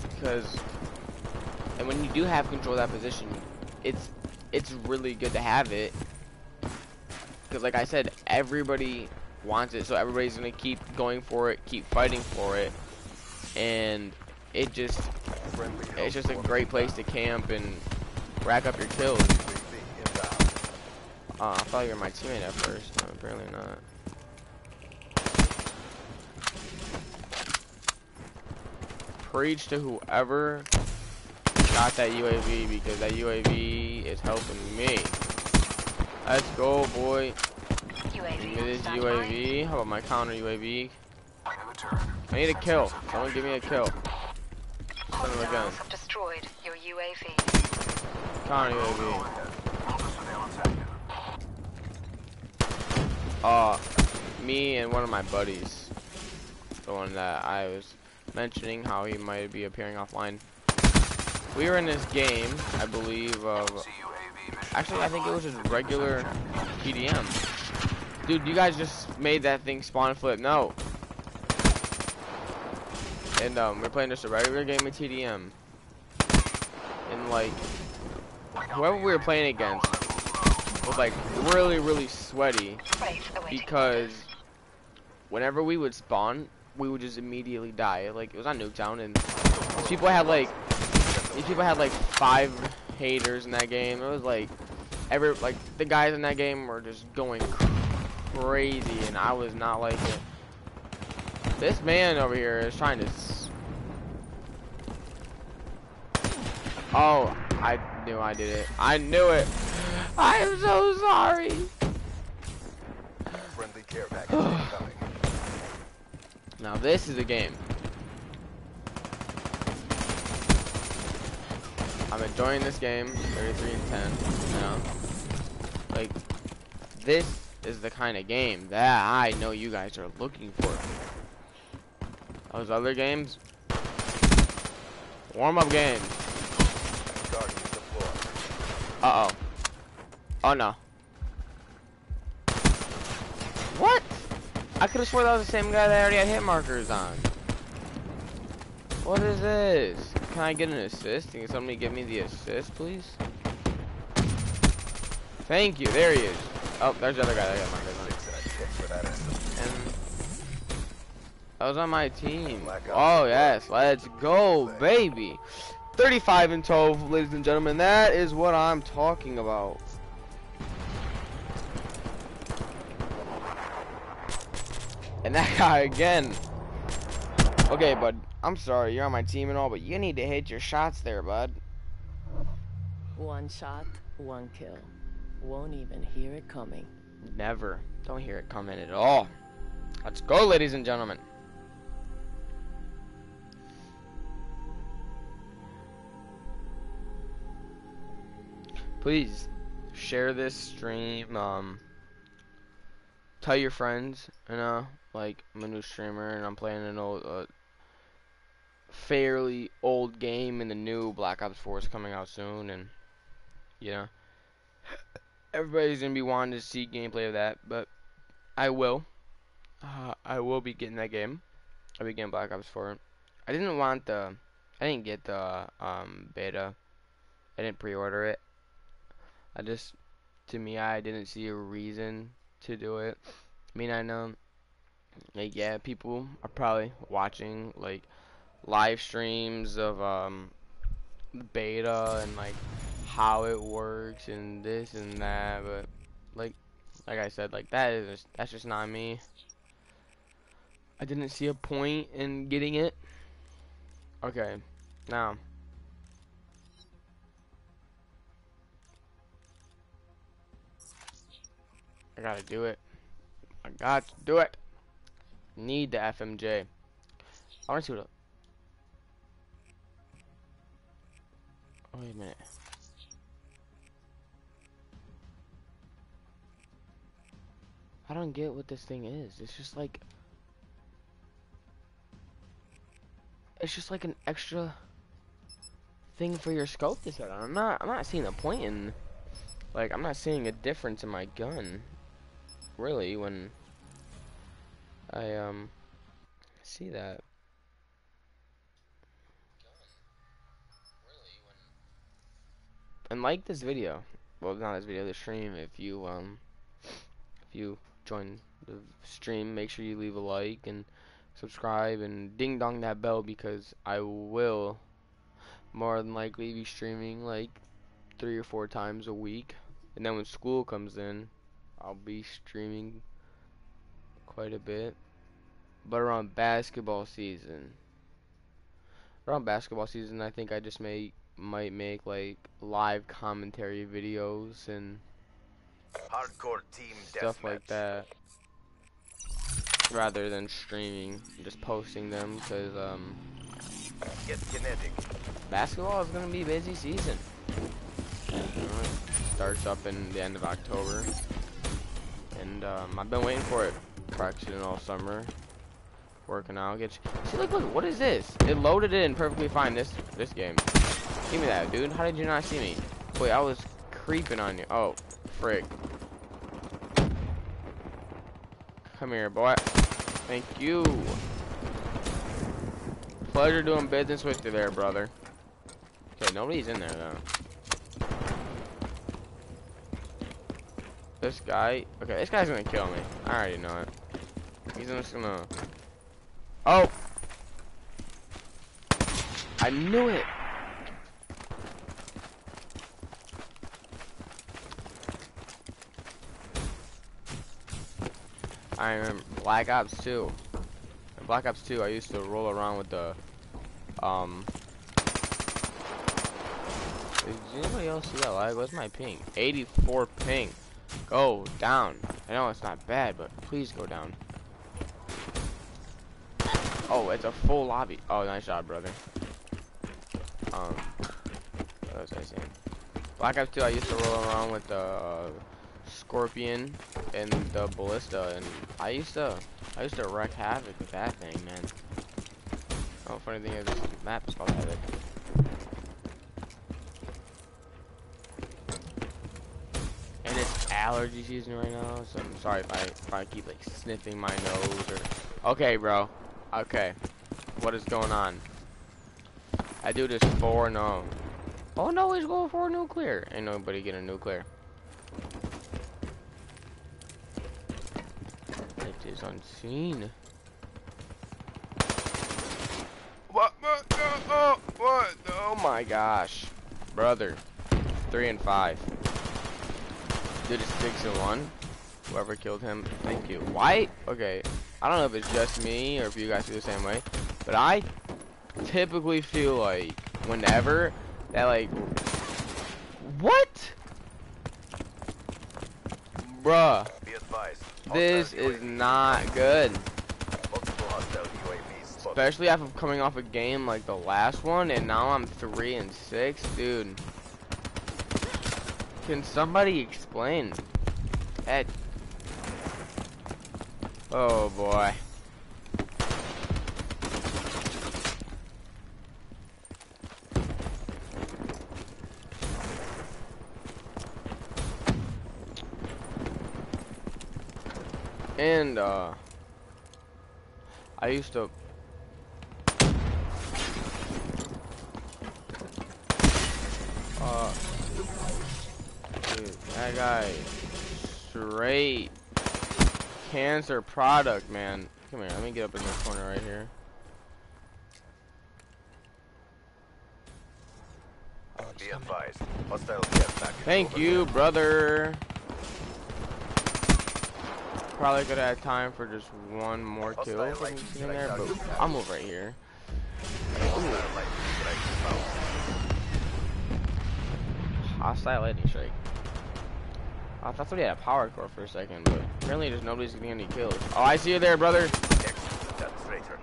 because and when you do have control of that position it's it's really good to have it because like I said everybody wants it so everybody's gonna keep going for it keep fighting for it and it just it's just a great place to camp and rack up your kills. UAV. Oh, I thought you were my teammate at first. No, apparently not. Preach to whoever got that UAV because that UAV is helping me. Let's go, boy. Give me UAV this standby. UAV. How about my counter UAV? In the turn. I need a kill. Someone give me a kill. Son of a gun. Hostiles destroyed your UAV. Counter UAV. Uh, me and one of my buddies, the one that I was mentioning how he might be appearing offline. We were in this game, I believe, of actually I think it was just regular TDM. Dude, you guys just made that thing spawn flip. No. And um, we're playing just a regular game of TDM. And like, whoever we were playing against was like really, really sweaty because whenever we would spawn, we would just immediately die. Like it was on Nuketown, and these people had like these people had like five haters in that game. It was like every like the guys in that game were just going crazy, and I was not like it. This man over here is trying to. Oh, I knew I did it. I knew it. I am so sorry. Friendly care package incoming. Now this is a game. I'm enjoying this game, 33 and 10, you know. Like, this is the kind of game that I know you guys are looking for. Those other games, warm-up games. Uh-oh. Oh, no. What? I could have swore that was the same guy that already had hit markers on. What is this? Can I get an assist? Can somebody give me the assist, please? Thank you. There he is. Oh, there's the other guy that I got markers on. And. And was on my team. Oh yes, let's go, baby. 35 and 12, ladies and gentlemen. That is what I'm talking about. And that guy again. Okay, bud. I'm sorry, you're on my team and all, but you need to hit your shots there, bud. One shot, one kill. Won't even hear it coming. Never. Don't hear it coming at all. Let's go, ladies and gentlemen. Please share this stream. Um, tell your friends. You know, like I'm a new streamer and I'm playing an old, uh, fairly old game, and the new Black Ops 4 is coming out soon, and you know everybody's gonna be wanting to see gameplay of that, but I will. Uh, I will be getting that game. I'll be getting Black Ops 4. I didn't want the. I didn't get the um, beta. I didn't pre-order it. I just, to me, I didn't see a reason to do it. I mean, I know, like, yeah, people are probably watching like live streams of um, beta and like how it works and this and that, but like like I said, like that is just, that's just not me. I didn't see a point in getting it. Okay, now I gotta do it. I got to do it. Need the FMJ. I wanna see what. Wait a minute. I don't get what this thing is. It's just like it's just like an extra thing for your scope to set on. I'm not I'm not seeing a point in like I'm not seeing a difference in my gun really when I um see that. And like this video. Well not this video, the stream if you um if you join the stream, make sure you leave a like and subscribe and ding dong that bell because I will more than likely be streaming like three or four times a week. And then when school comes in, I'll be streaming quite a bit. But around basketball season, around basketball season, I think I just may might make like live commentary videos and Hardcore team stuff like deathmatch. that rather than streaming just posting them because um Get kinetic. basketball is going to be a busy season it starts up in the end of october and um, i've been waiting for it practicing all summer working out get you, see look look what is this it loaded in perfectly fine this this game give me that dude how did you not see me wait i was creeping on you oh frick Come here, boy. Thank you. Pleasure doing business with you there, brother. Okay, nobody's in there, though. This guy... Okay, this guy's gonna kill me. I already know it. He's just gonna... Oh! I knew it! I remember Black Ops 2. In Black Ops 2, I used to roll around with the, um... Did anybody else see that lag? What's my ping? 84 ping. Go down. I know it's not bad, but please go down. Oh, it's a full lobby. Oh, nice job, brother. Um, what was I saying? Black Ops 2, I used to roll around with the uh, Scorpion and the Ballista, and I used to, I used to wreak havoc with that thing, man. Oh, funny thing is, this map is called Havoc. And it's allergy season right now, so I'm sorry if I, if I keep like sniffing my nose or. Okay, bro. Okay. What is going on? I do this for no. Oh no, he's going for a nuclear. Ain't nobody getting a nuclear. It is unseen. What? What? Oh, what? Oh my gosh, brother. Three and five. Dude is six and one. Whoever killed him, thank you. Why? Okay, I don't know if it's just me or if you guys feel the same way, but I typically feel like whenever that like what? Bruh, this is not good. Multiple hostile UAVs spotted. Especially after coming off a game like the last one, and now I'm three and six, dude. Can somebody explain that? Oh boy. And uh I used to uh dude, that guy straight cancer product man. Come here, let me get up in this corner right here. Oh, Be advised. Hostile Thank you, brother. Probably could have had time for just one more kill Hostile from lightning sitting strike there, but. I'm over right here. Hostile lightning strike found. Hostile lightning strike. I thought we had a power core for a second, but apparently there's nobody's getting any kills. Oh, I see you there, brother.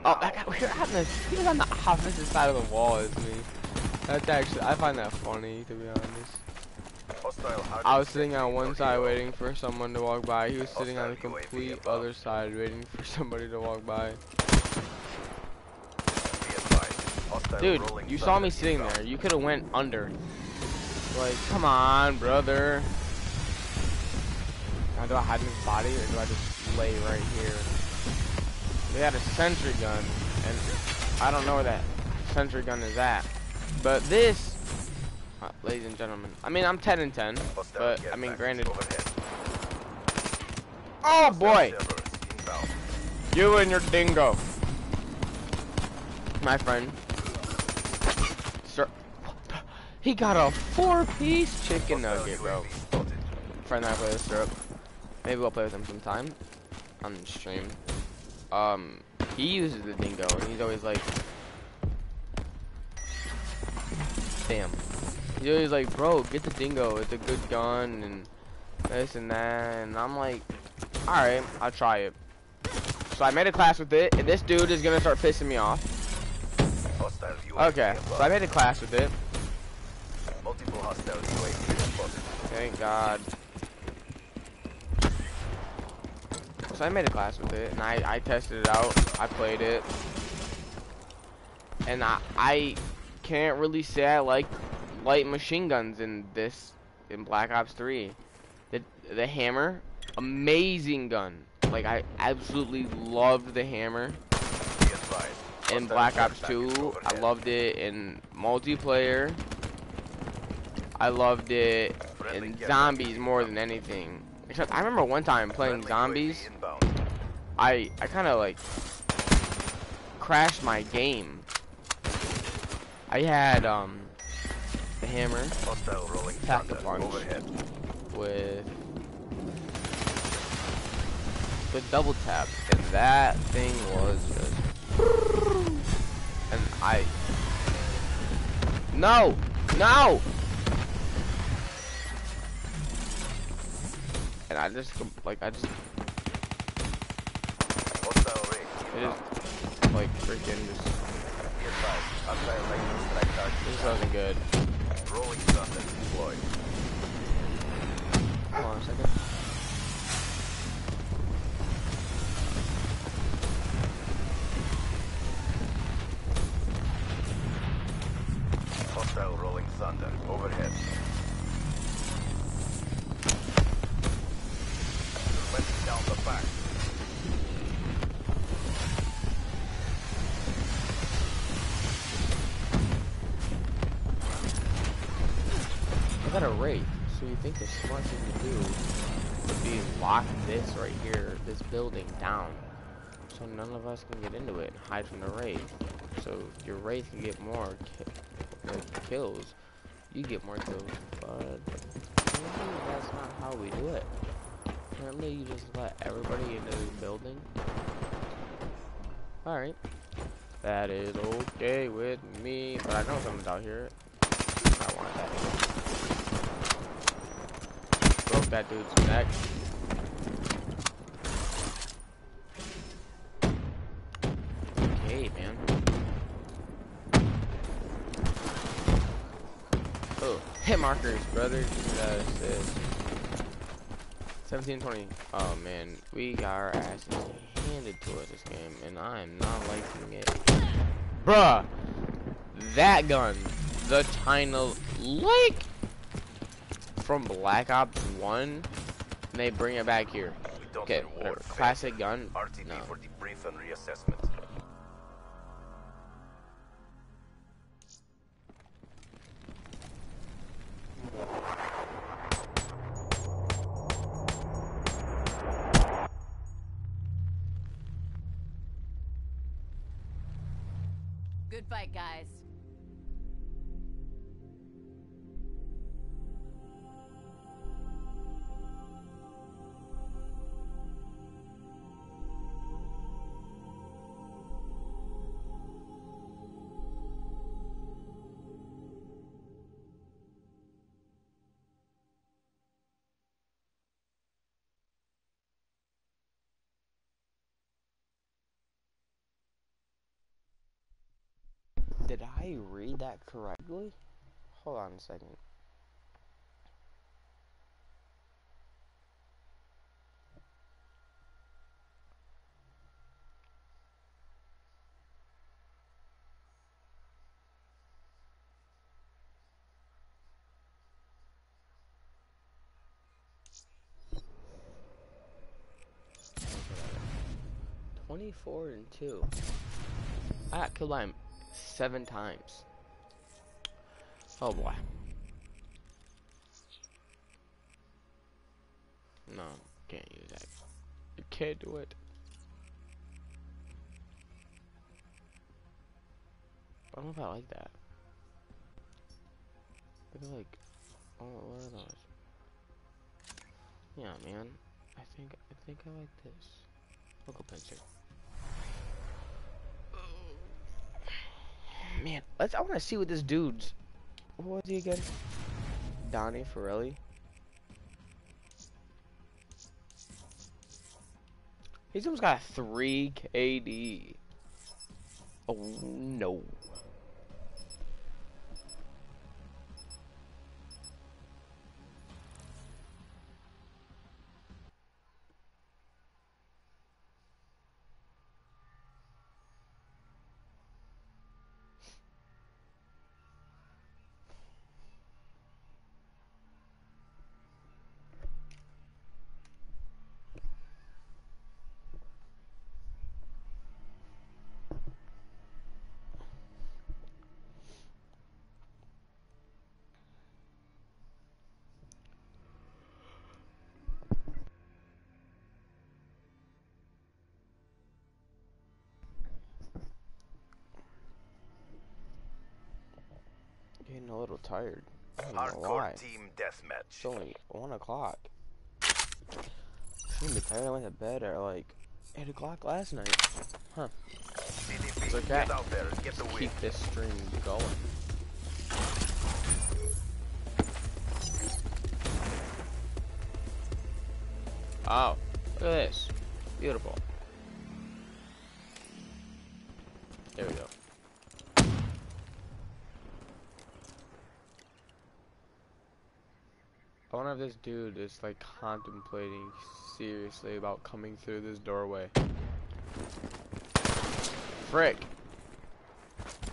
Oh, that guy, we were on the, he was on the opposite side of the wall as me. That's actually, I find that funny, to be honest. I was sitting on one side waiting for someone to walk by. He was sitting on the complete other side waiting for somebody to walk by. Dude, you saw me sitting there. You could have went under. Like, come on, brother. Now, do I hide in his body or do I just lay right here? They had a sentry gun, and I don't know where that sentry gun is at. But this, uh, ladies and gentlemen, I mean, I'm 10 and 10, but I mean, granted. Oh boy, you and your dingo, my friend. Sir, he got a four-piece chicken nugget, bro. Friend that I play syrup. Maybe we'll play with him sometime on the stream. Um, he uses the dingo, and he's always like, "Damn." He's always like, "Bro, get the dingo. It's a good gun and this and that." And I'm like, "All right, I'll try it." So I made a class with it, and this dude is gonna start pissing me off. Okay, so I made a class with it. Multiple hostile UAV. Thank God. So I made a class with it, and I, I tested it out. I played it, and I I can't really say I like light machine guns in this in Black Ops 3. The the HAMR, amazing gun. Like I absolutely loved the HAMR in Black Ops 2. I loved it in multiplayer. I loved it in zombies more than anything. Except I remember one time playing zombies. I I kind of like crashed my game. I had um the HAMR Pack a punch. overhead. with with double tap, and that thing was just and I no no and I just like I just Hostile rig it inbound. just like freaking just Be advised. Hostile lightning strike target. this wasn't good. Rolling thunder deployed. Hold on a second. Hostile rolling thunder overhead. The back. I got a rate, so you think the smart thing to do would be lock this right here, this building down, so none of us can get into it and hide from the raid. So your raid can get more ki like, kills, you get more kills, but apparently that's not how we do it. Apparently you just let everybody into the building. Alright. That is okay with me, but I know someone's out here. I want that. Broke that dude's neck. Okay, man. Oh, hit markers, brother. That is 1720. Oh man, we got our asses handed to us this game, and I'm not liking it. Bruh, that gun, the China Lake from Black Ops 1, and they bring it back here. We don't Okay, whatever. Classic gun. RTB No. for debrief and reassessment. Good fight, guys. Did I read that correctly? Hold on a second. Twenty-four and two. Ah, by him seven times. Oh boy. No, can't use that. You can't do it. I don't know if I like that. At like, oh, what are those? Yeah, man. I think I think I like this. Local pencil. Man, let's. I want to see what this dude's. What was he again? Donnie Ferrelli. He's almost got three KD. Oh no. Tired. I don't know why. Hardcore team deathmatch. It's only one o'clock. Be tired. I went to bed at like eight o'clock last night. Huh. CDP, It's okay. get out there and get the win. Keep this stream going. Oh, look at this. Beautiful. There we go. I wonder if this dude is like contemplating seriously about coming through this doorway. Frick.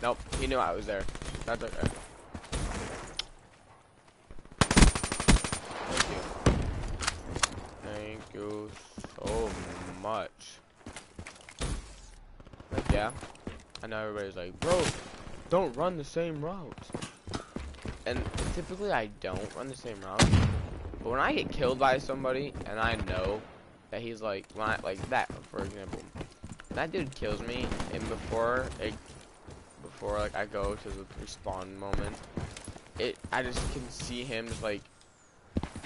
Nope, he knew I was there. That's okay. Thank you. Thank you so much. Like, yeah. I know everybody's like, bro, don't run the same route. And typically I don't run the same route. But when I get killed by somebody and I know that he's like, when I, like that, for example. That dude kills me, and before it, before like I go to the respawn moment, it I just can see him just like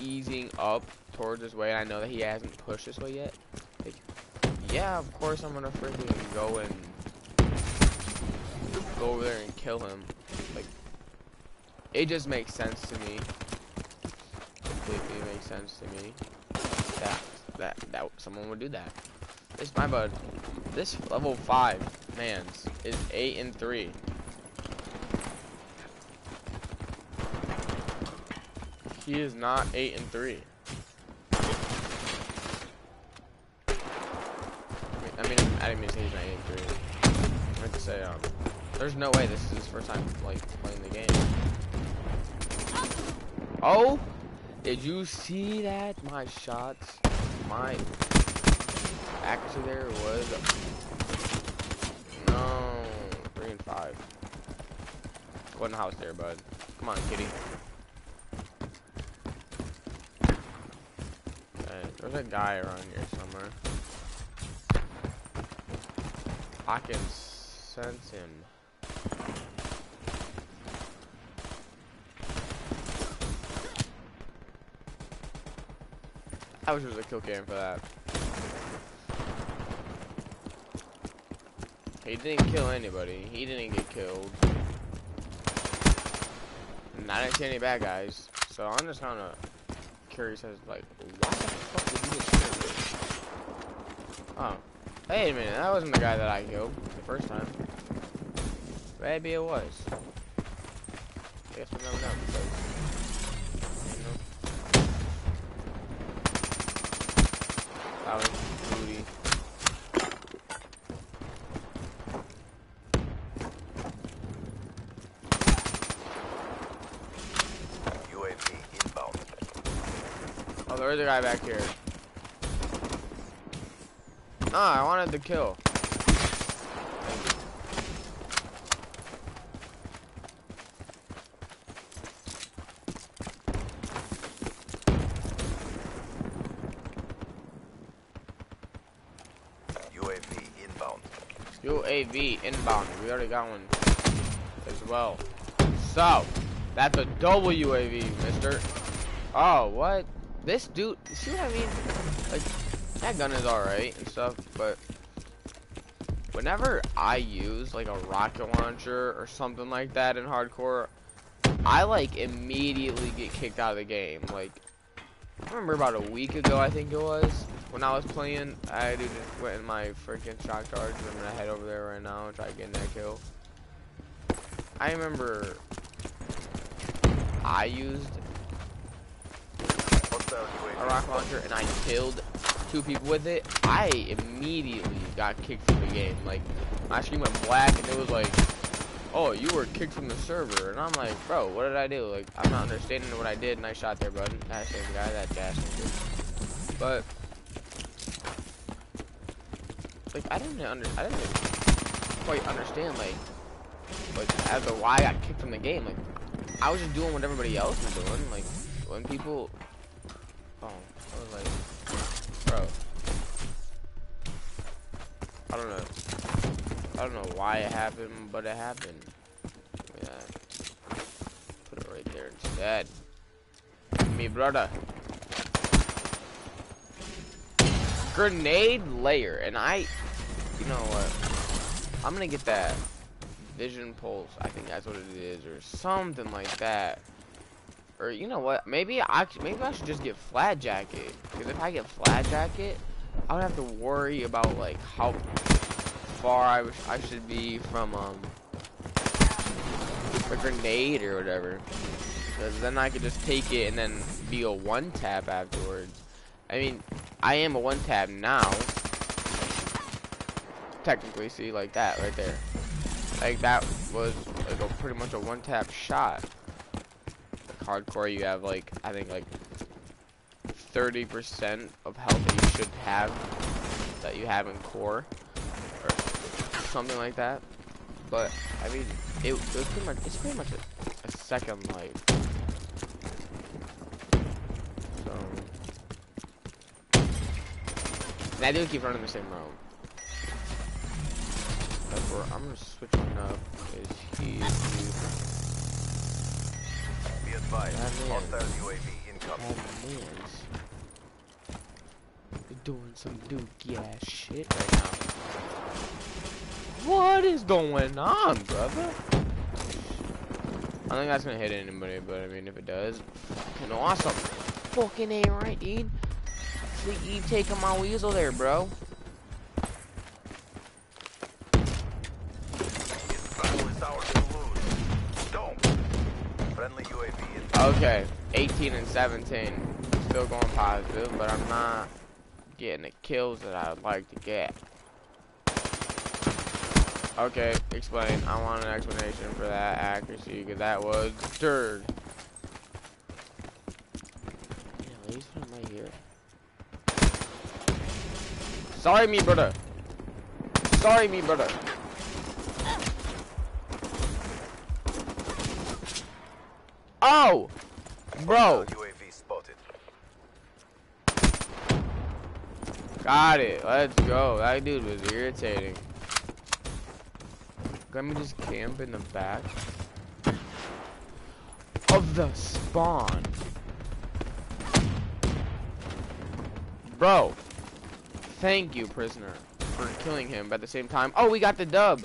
easing up towards this way. And I know that he hasn't pushed this way yet. Like, yeah, of course I'm gonna freaking go and go over there and kill him. It just makes sense to me. Completely makes sense to me that that that someone would do that. This my bud. This level five man's is eight and three. He is not eight and three. I mean, I, mean, I didn't mean to say he's not eight and three. I meant to say, um, there's no way this is his first time like playing the game. Oh, did you see that? My shots, my accuracy there was no three and five. Wasn't house there, bud. Come on, kitty. Okay, there's a guy around here somewhere. I can sense him. I wish there was a kill cam for that. He didn't kill anybody. He didn't get killed. And I didn't see any bad guys. So I'm just kind of curious as like, why the fuck did you get killed? Oh. Wait a minute, that wasn't the guy that I killed the first time. Maybe it was. I guess we'll never know because, you know. That was booty. UAV inbound. Oh, there is a guy back here. Ah, I wanted to kill. UAV inbound. UAV inbound. We already got one as well. So, that's a double UAV, mister. Oh, what? this dude, see what I mean? Like, that gun is alright and stuff, but whenever I use like a rocket launcher or something like that in hardcore, I like immediately get kicked out of the game. Like, I remember about a week ago, I think it was, when I was playing, I just went in my freaking shot and I'm gonna head over there right now and try getting that kill. I remember I used a rocket launcher and I killed two people with it, I immediately got kicked from the game. Like, my screen went black and it was like, oh, you were kicked from the server. And I'm like, bro, what did I do? Like, I'm not understanding what I did. Nice shot there, bud. That same guy, that gas. But, like, I didn't under, I didn't quite understand, like, like, as to why I got kicked from the game. Like, I was just doing what everybody else was doing. Like, when people, don't know. I don't know why it happened, but it happened. Yeah. Put it right there instead. Me brother. Grenade layer, and I, you know what? I'm gonna get that vision pulse. I think that's what it is, or something like that. Or you know what? Maybe I maybe I should just get Flak Jacket. Because if I get Flak Jacket, I would have to worry about like how far I, I should be from um a grenade or whatever. Because then I could just take it and then be a one tap afterwards. I mean, I am a one tap now. Technically, see, like that right there. Like that was like a pretty much a one tap shot. Like hardcore, you have like I think like 30% of health that you should have that you have in core or something like that. But I mean, it, it was pretty much it's pretty much a, a second life. So and I do keep running the same route. Where I'm just switching up. Is he? Be advised. Hostile UAV incoming. Man's. Doing some dookie ass shit right now. What is going on, brother? I think that's gonna hit anybody, but I mean, if it does, fucking awesome. Fucking A right, dude. Sweet Eve taking my weasel there, bro. This battle is ours to lose. Don't. Friendly UAV incoming. Okay, 18 and 17. Still going positive, but I'm not getting the kills that I would like to get. Okay, explain. I want an explanation for that accuracy, because that was dirt. Yeah, at least I'm right here. Sorry, me brother. Sorry, me brother. Oh! Bro, UAV spotted. got it. Let's go. That dude was irritating. Let me just camp in the back of the spawn. Bro, thank you, prisoner, for killing him. But at the same time, oh, we got the dub.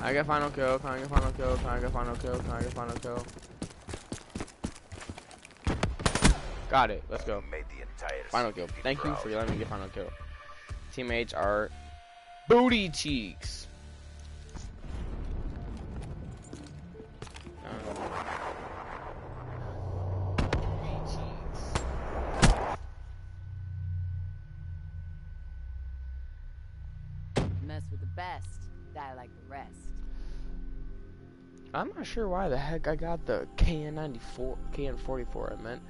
I got final kill. Can I get final kill? Can I get final kill? Can I get final kill? Got it. Let's go. Made the entire Final kill. Thank you for letting me get final kill. Teammates are booty cheeks. Mess with the best, die like the rest. I'm not sure why the heck I got the KN94, KN44 I meant,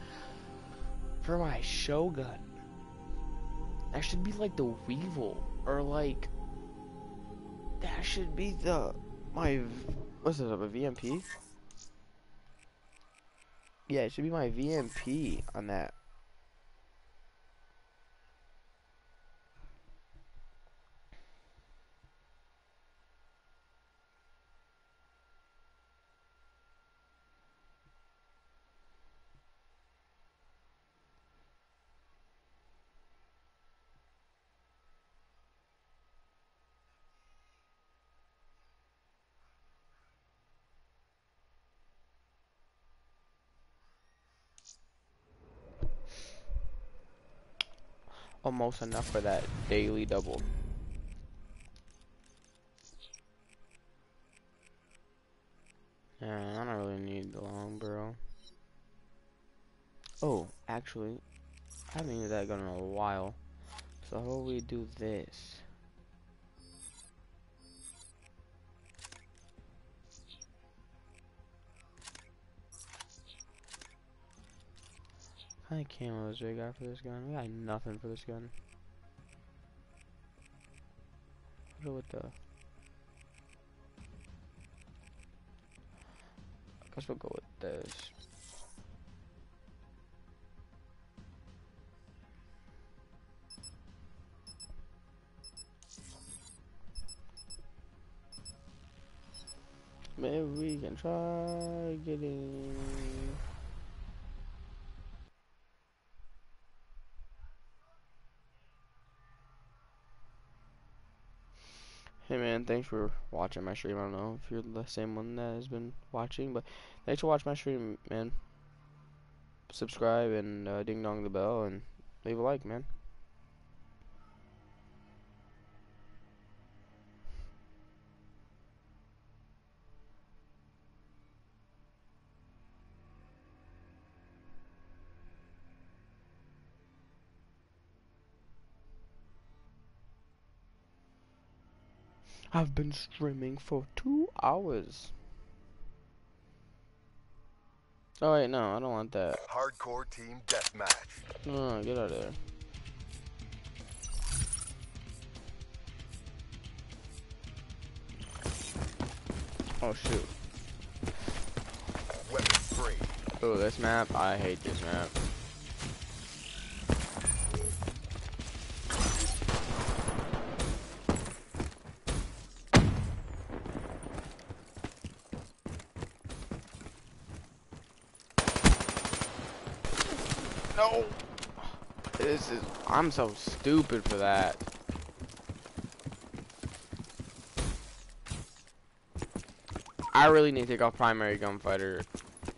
for my Shogun. That should be like the Weevil, or like, that should be the, my, what's it, a VMP? Yeah, it should be my VMP on that. Almost enough for that daily double. Yeah, I don't really need the long barrel. Oh, actually, I haven't used that gun in a while. So how about we do this? How many camos do we got for this gun? We got nothing for this gun. What the? I guess we'll go with this. Maybe we can try getting. Hey man, thanks for watching my stream. I don't know if you're the same one that has been watching, but thanks for watching my stream, man. Subscribe and uh, ding dong the bell and leave a like, man. I've been streaming for two hours. Oh wait, no, I don't want that. Hardcore team deathmatch. No, get out of there. Oh shoot. Weapon free. Oh, this map, I hate this map. No! This is, I'm so stupid for that. I really need to take off primary gunfighter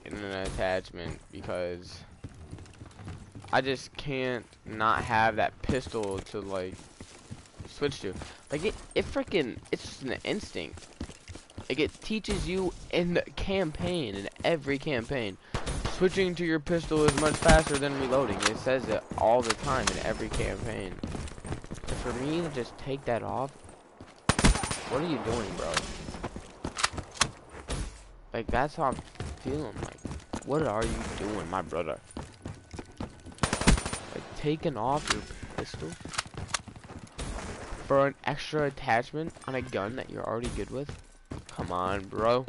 in an attachment because I just can't not have that pistol to like switch to. Like it, it freaking, it's just an instinct. Like it teaches you in the campaign, in every campaign, switching to your pistol is much faster than reloading. It says it all the time in every campaign. For me to just take that off, what are you doing, bro? Like that's how I'm feeling. Like, what are you doing, my brother? Like taking off your pistol for an extra attachment on a gun that you're already good with? Come on, bro.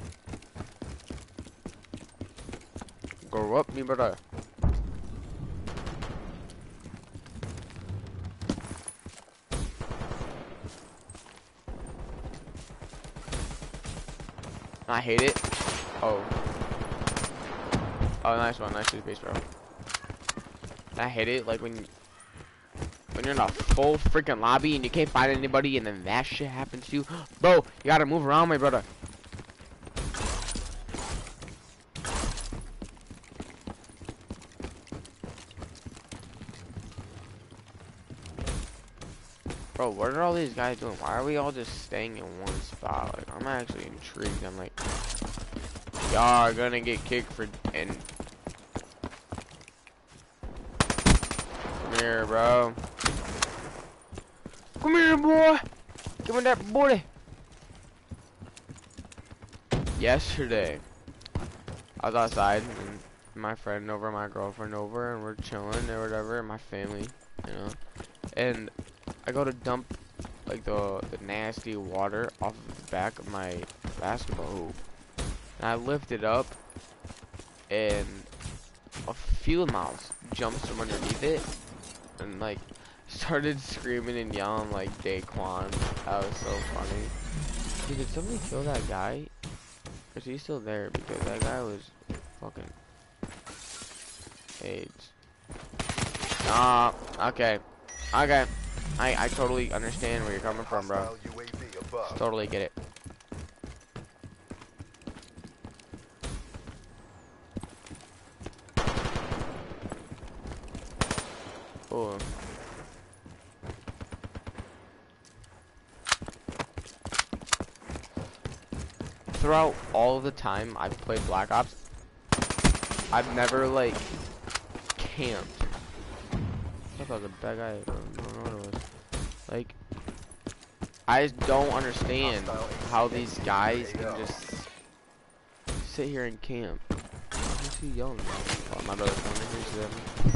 Grow up, me brother. I hate it. Oh. Oh, nice one. Nice base, bro. I hate it, like when when you're in a full freaking lobby and you can't find anybody and then that shit happens to you. Bro, you gotta move around, my brother. Bro, what are all these guys doing? Why are we all just staying in one spot? Like, I'm actually intrigued. I'm like, y'all are gonna get kicked for and. Come here, bro. Come here, boy. Give me that booty. Yesterday, I was outside and my friend over, my girlfriend over, and we're chilling or whatever, and my family, you know, and I go to dump like the the nasty water off of the back of my basketball hoop. And I lift it up and a few mouse jumps from underneath it and like started screaming and yelling like Daquan. That was so funny. Dude, did somebody kill that guy? Is he still there? Because that guy was fucking AIDS. Nah, okay. Okay. I I totally understand where you're coming from, bro. Totally get it. Oh. Throughout all the time I've played Black Ops, I've never like camped. I thought that was a bad guy. I just don't understand how these guys can just sit here and camp. Who's he yelling at? Oh, my brother's coming in. He's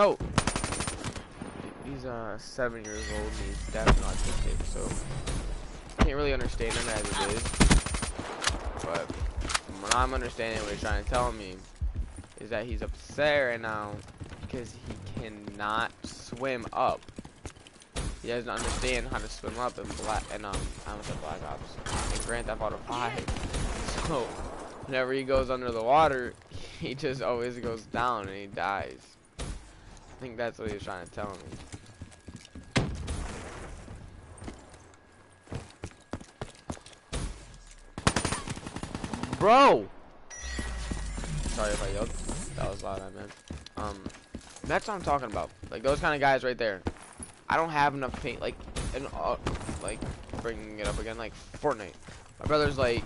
no. He's uh seven years old and he's definitely autistic, so I can't really understand him as it is. But what I'm understanding, what he's trying to tell me is that he's upset right now because he cannot swim up. He doesn't understand how to swim up in black and um I don't say Black Ops in Grand Theft Auto 5. So whenever he goes under the water, he just always goes down and he dies. I think that's what he's trying to tell me. Bro! Sorry if I yelled. That was loud, I meant. Um, that's what I'm talking about. Like those kind of guys right there. I don't have enough paint, like, and uh, like bringing it up again, like Fortnite. My brother's like,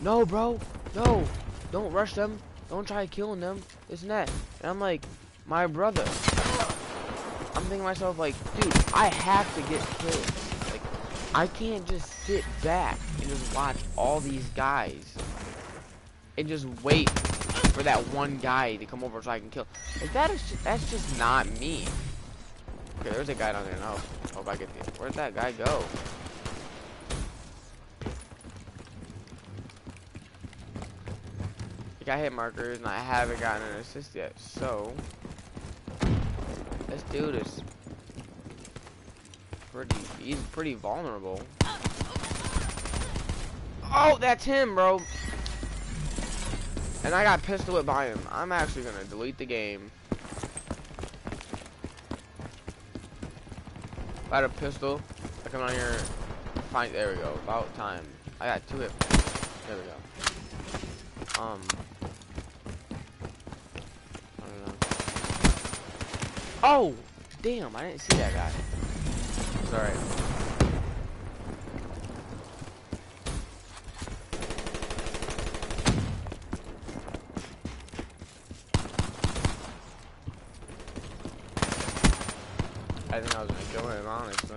no, bro, no, don't rush them, don't try killing them, and that. And I'm like, my brother. I'm thinking to myself, like, dude, I have to get kills. Like, I can't just sit back and just watch all these guys and just wait for that one guy to come over so I can kill. Like, that is just, that's just not me. Okay, there's a guy down there now. Hope I get the. Where'd that guy go? I got hit markers and I haven't gotten an assist yet, so this dude is pretty. He's pretty vulnerable. Oh, that's him, bro. And I got pistol whipped by him. I'm actually gonna delete the game. If I had a pistol, I come on here, find, there we go, about time. I got two hit, there we go. Um, I don't know. Oh, damn, I didn't see that guy. Sorry. I think I was gonna kill him, honestly.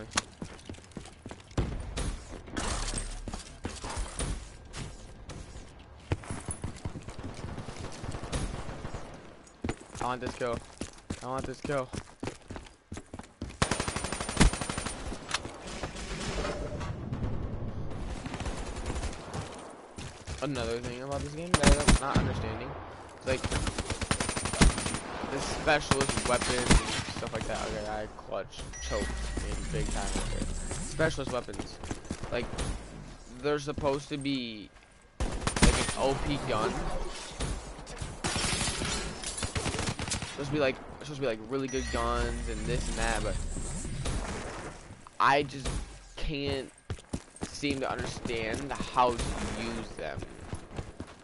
I want this kill. I want this kill. Another thing about this game that I'm not understanding, like the specialist weapons and stuff like that. Okay, I clutch, choked in big time. Okay. Specialist weapons, like they're supposed to be like an OP gun. Supposed to be like supposed to be like really good guns and this and that, but I just can't seem to understand how to use them.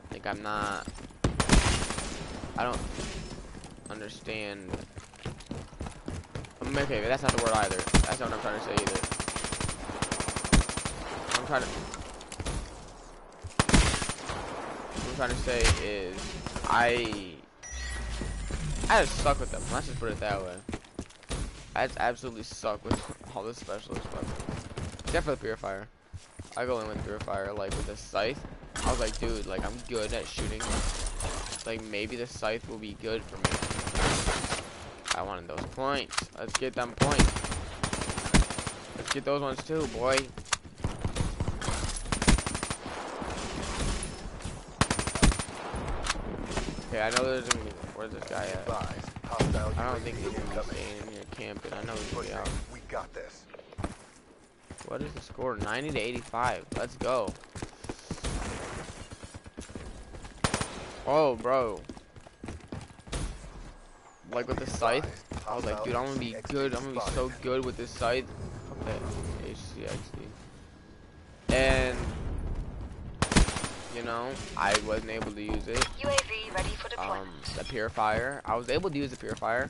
Like I'm not. I don't understand. Okay, but that's not the word either. That's not what I'm trying to say either. I'm trying to. What I'm trying to say is, I. I just suck with them. Let's just put it that way. I just absolutely suck with all the specialist weapons. Except for the purifier. I go in with purifier, like with the scythe. I was like, dude, like I'm good at shooting. Like maybe the scythe will be good for me. I wanted those points. Let's get them points. Let's get those ones too, boy. Okay, I know there's gonna be. Where's this guy at? I don't think he's gonna staying in here camping. I know he's gonna Push be it. out. We got this. What is the score? 90 to 85. Let's go. Oh, bro. Like with the scythe, I was like, dude, I'm gonna be good. I'm gonna be so good with this scythe. Okay, HCXD. And, you know, I wasn't able to use it. UAV ready for deployment. Um, the purifier. I was able to use the purifier,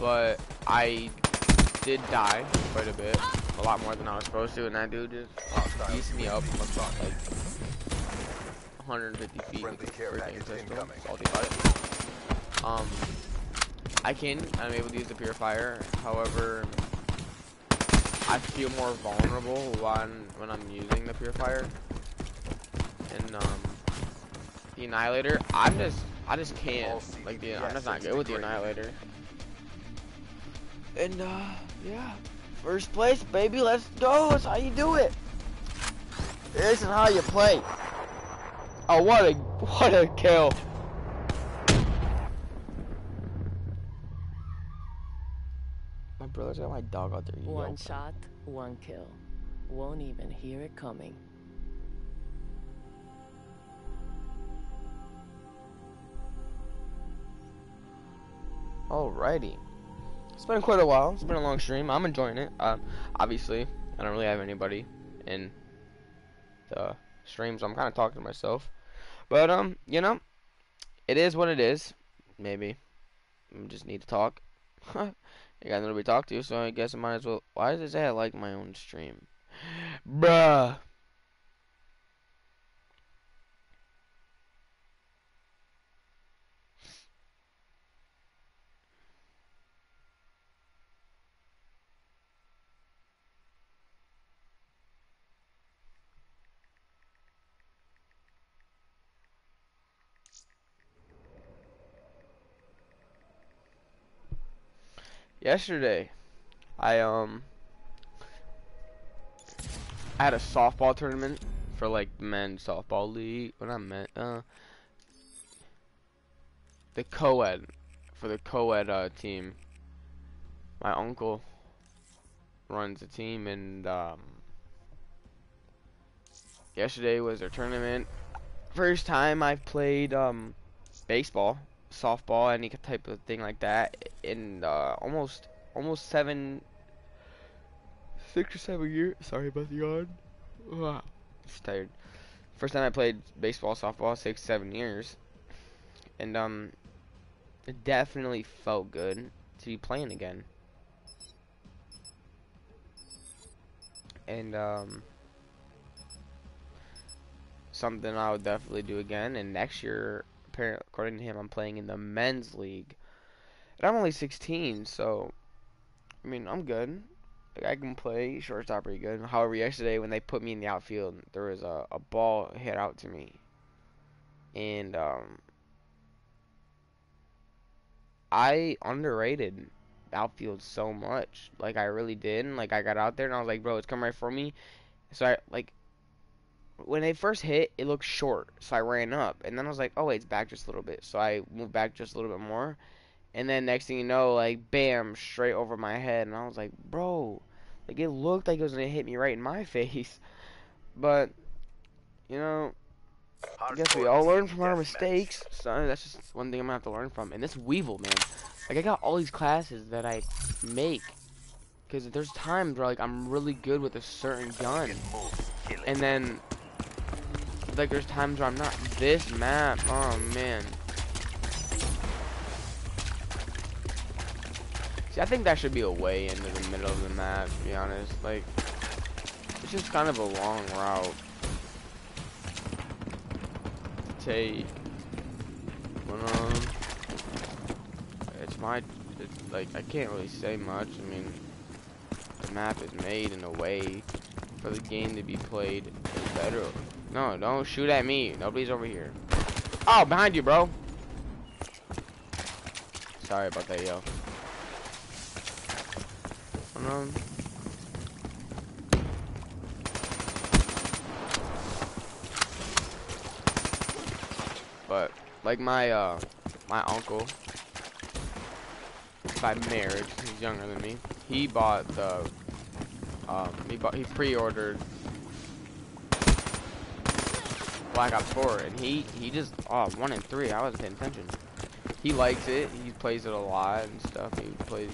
but I did die quite a bit. A lot more than I was supposed to, and that dude just beats me up like 150 feet Friendly with a freaking pistol. incoming. Salty about it. Um, I can, I'm able to use the purifier. However, I feel more vulnerable when when I'm using the purifier. And um, the annihilator, I'm just, I just can't. Like the, I'm just not good with the annihilator. And uh, yeah, first place, baby. Let's go. That's how you do it. This is how you play. Oh, what a what a kill. My brother's got my dog out there. One shot, one kill. Won't even hear it coming. Alrighty. It's been quite a while. It's been a long stream. I'm enjoying it. Um, obviously, I don't really have anybody in the streams. I'm kind of talking to myself. But, um, you know, it is what it is. Maybe. I just need to talk. I got nobody to talk to, so I guess I might as well. Why does it say I like my own stream? Bruh. Yesterday I um I had a softball tournament for like men's softball league. When I meant uh the co-ed for the co-ed uh, team. My uncle runs the team and um yesterday was their tournament. First time I've played um baseball softball, any type of thing like that, in uh, almost almost seven, six or seven years. Sorry about the yawn. Wow, just tired. First time I played baseball, softball, six, seven years, and um, it definitely felt good to be playing again. And um, something I would definitely do again. And next year, apparently, according to him, I'm playing in the men's league. And I'm only 16, so I mean, I'm good. Like, I can play shortstop pretty good. However, yesterday when they put me in the outfield, there was a, a ball hit out to me, and um, I underrated outfield so much. Like I really did. Like I got out there and I was like, bro, it's coming right for me. So I like when they first hit, it looked short, so I ran up, and then I was like, oh wait, it's back just a little bit, so I moved back just a little bit more, and then next thing you know, like bam, straight over my head, and I was like, bro, like it looked like it was gonna hit me right in my face, but you know, I guess we all learn from our mistakes, so that's just one thing I'm gonna have to learn from, and this Weevil, man, like I got all these classes that I make. Because there's times where like I'm really good with a certain gun, and then like there's times where I'm not. This map, oh man. See, I think that should be a way into the middle of the map. To be honest, like it's just kind of a long route to take. But, um, it's my. It's like I can't really say much. I mean, the map is made in a way for the game to be played better. No, don't shoot at me. Nobody's over here. Oh, behind you, bro. Sorry about that, yo. But like my uh my uncle by marriage, he's younger than me. He bought the um, he bought, he pre-ordered Black Ops 4, and he he just oh one and three. I wasn't paying attention. He likes it. He plays it a lot and stuff. He plays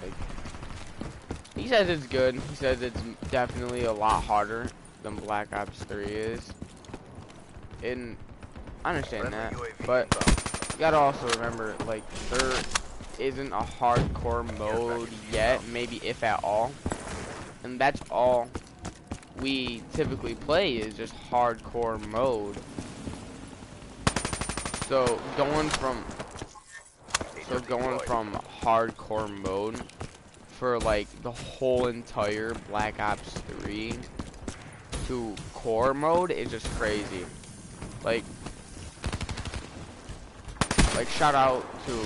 like he says it's good. He says it's definitely a lot harder than Black Ops 3 is. And I understand that, but you gotta also remember, like, there isn't a hardcore mode yet, maybe if at all. And that's all we typically play is just hardcore mode. So going from so going from hardcore mode for like the whole entire Black Ops 3 to core mode is just crazy. Like like shout out to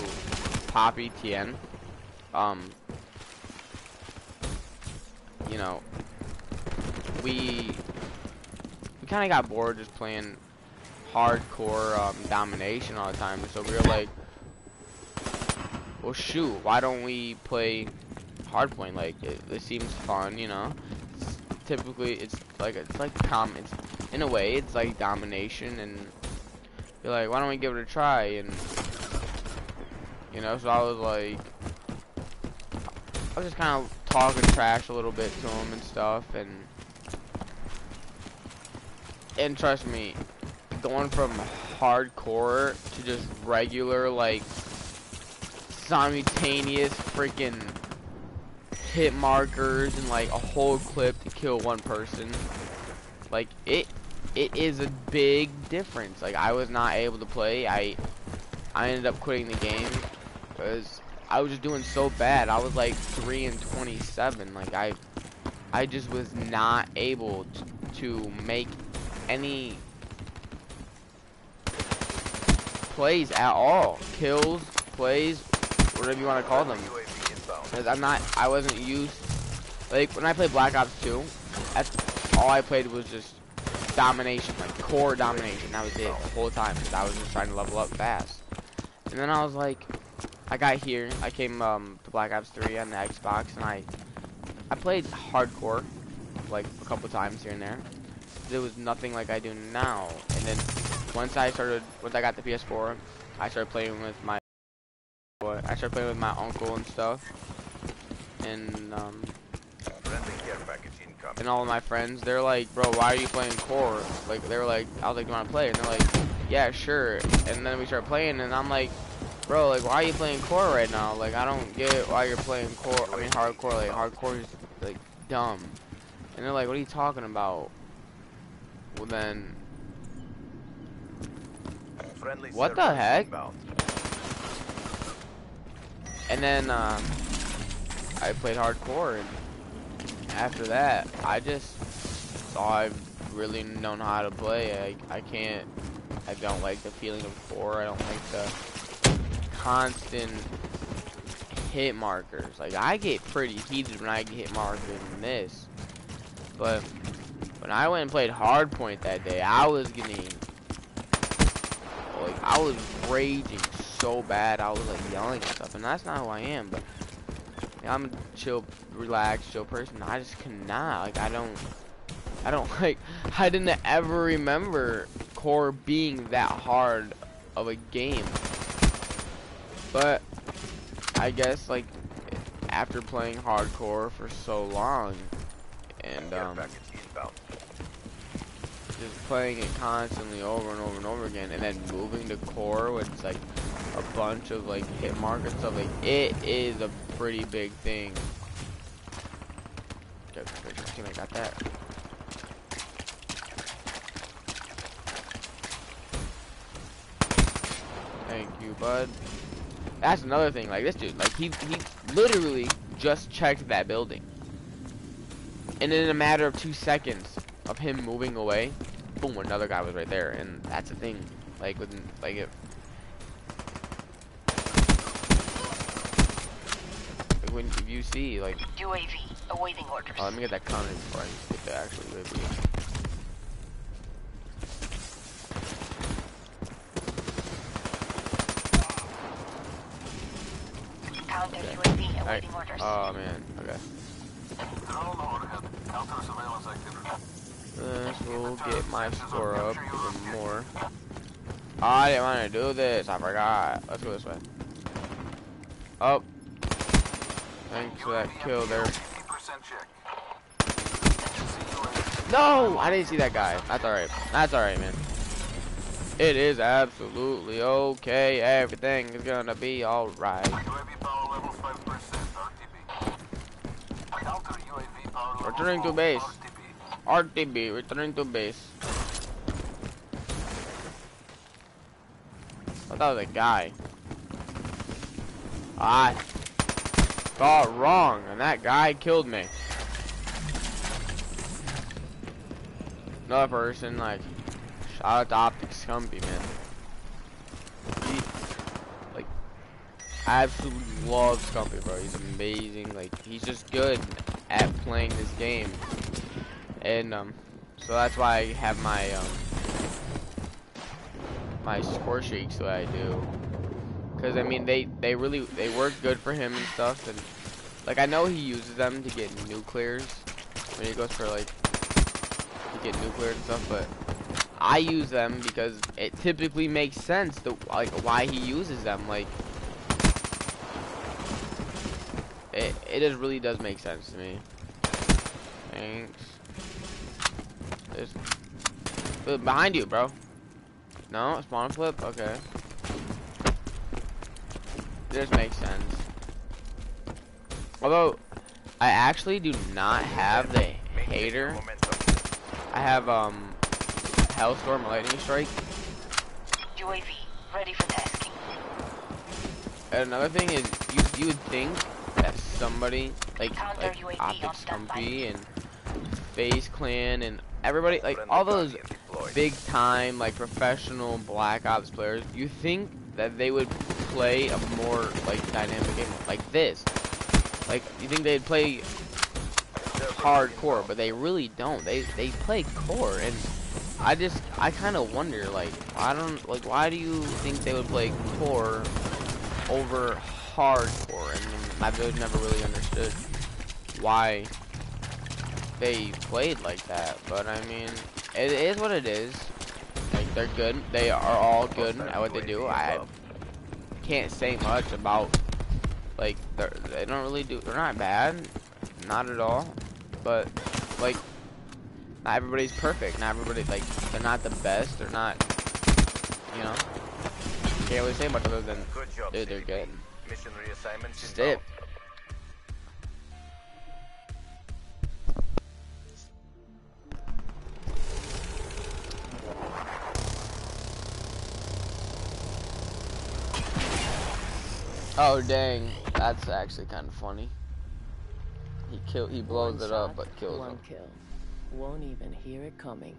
Poppy Tien. Um you know we we kind of got bored just playing hardcore um, domination all the time. So we were like, well, shoot, why don't we play hardpoint? Like, it, it seems fun, you know. It's typically, it's like it's like com. It's in a way, it's like domination, and you're like, why don't we give it a try? And you know, so I was like, I was just kind of talking trash a little bit to him and stuff, and and trust me, going from hardcore to just regular, like, simultaneous freaking hit markers and, like, a whole clip to kill one person, like, it, it is a big difference. Like, I was not able to play. I, I ended up quitting the game because I was just doing so bad. I was, like, 3 and 27. Like, I, I just was not able to, to make any plays at all. Kills, plays, whatever you want to call them. Because I'm not, I wasn't used, like, when I played Black Ops 2, that's all I played was just domination, like, core domination. That was it the whole time. I was just trying to level up fast. And then I was like, I got here, I came um, to Black Ops 3 on the Xbox, and I, I played hardcore, like, a couple times here and there there was nothing like I do now. And then once I started, once I got the PS4, I started playing with my, I started playing with my uncle and stuff. And um, and all of my friends, they're like, bro, why are you playing core? Like they were like, I was like, do you want to play? And they're like, yeah, sure. And then we start playing, and I'm like, bro, like why are you playing core right now? Like I don't get why you're playing core. I mean hardcore. Like hardcore is like dumb. And they're like, what are you talking about? Well then... What the heck? And then, um, I played hardcore, and after that, I just saw I've really known how to play. I, I can't, I don't like the feeling of core. I don't like the constant hit markers. Like, I get pretty heated when I get hit markers in this. But when I went and played Hardpoint that day, I was getting like I was raging so bad. I was like yelling and stuff, and that's not who I am. But I'm a chill, relaxed, chill person. I just cannot. Like I don't, I don't like. I didn't ever remember core being that hard of a game. But I guess like after playing hardcore for so long, and um just playing it constantly over and over and over again, and then moving to core with like a bunch of like hit mark and stuff, like it is a pretty big thing. I got that. Thank you, bud. That's another thing. Like this dude, like he he literally just checked that building, and in a matter of two seconds of him moving away, boom, another guy was right there, and that's the thing. Like with like it. Like when if you see like UAV awaiting orders. Oh, let me get that comment before I get the actual UAV. Counter UAV awaiting orders. Oh man, okay. Long have get my score up even more. I didn't want to do this. I forgot. Let's go this way. Oh. Thanks for that kill there. No! I didn't see that guy. That's alright. That's alright, man. It is absolutely okay. Everything is gonna be alright. UAV power level 5%. RTB. Counter UAV power level Returning to base. RTB. Returning to base. I that was a guy. I thought wrong, and that guy killed me. Another person, like, shout out to OpTic Scumpy, man. He, like, absolutely love Scumpy, bro. He's amazing. Like, he's just good at playing this game. And, um, so that's why I have my, um, my score streaks that I do. Cause I mean, they, they really, they work good for him and stuff. And, like, I know he uses them to get nuclears. When he goes for, like, to get nuclear and stuff, but I use them because it typically makes sense to like why he uses them. Like it, it just really does make sense to me. Thanks. There's uh, behind you, bro. No, spawn flip. Okay. This makes sense. Although I actually do not have the hater. I have um Hellstorm Lightning Strike. UAV ready for tasking. And another thing is you you would think that somebody like Counter like OpTic. Scumpy and FaZe Clan and everybody like all those big time like professional Black Ops players, you think that they would play a more like dynamic game like this. Like you think they'd play hardcore, but they really don't. They they play core, and I just I kind of wonder like I don't like why do you think they would play core over hardcore? And I've never really understood why they played like that. But I mean, it is what it is. Like they're good. They are all good at what they do. I can't say much about like they're, don't really do. They're not bad, not at all. But like, not everybody's perfect. Not everybody like they're not the best. They're not, you know. Can't really say much other than dude, they're good. Mission reassignments Just inbound. it. Oh dang, that's actually kind of funny. He kill, he blows One it up, but kills one him. kill. Won't even hear it coming.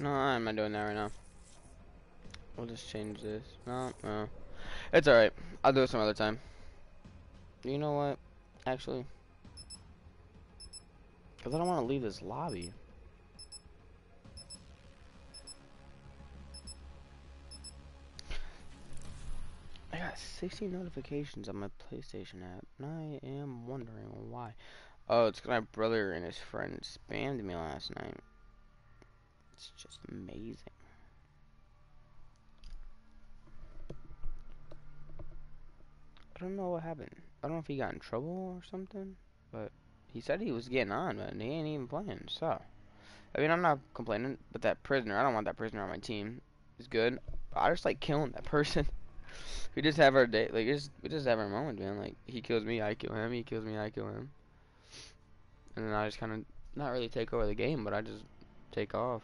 No, I'm not doing that right now. We'll just change this. No, no. It's alright. I'll do it some other time. You know what? Actually. Because I don't want to leave this lobby. I got 60 notifications on my PlayStation app, and I am wondering why. Oh, it's because my brother and his friend spammed me last night. It's just amazing. I don't know what happened. I don't know if he got in trouble or something, but he said he was getting on, but he ain't even playing, so. I mean, I'm not complaining, but that prisoner, I don't want that prisoner on my team. He's good. I just like killing that person. we just have our day, like, just, we just have our moment, man. Like, he kills me, I kill him, he kills me, I kill him. And then I just kind of, not really take over the game, but I just take off.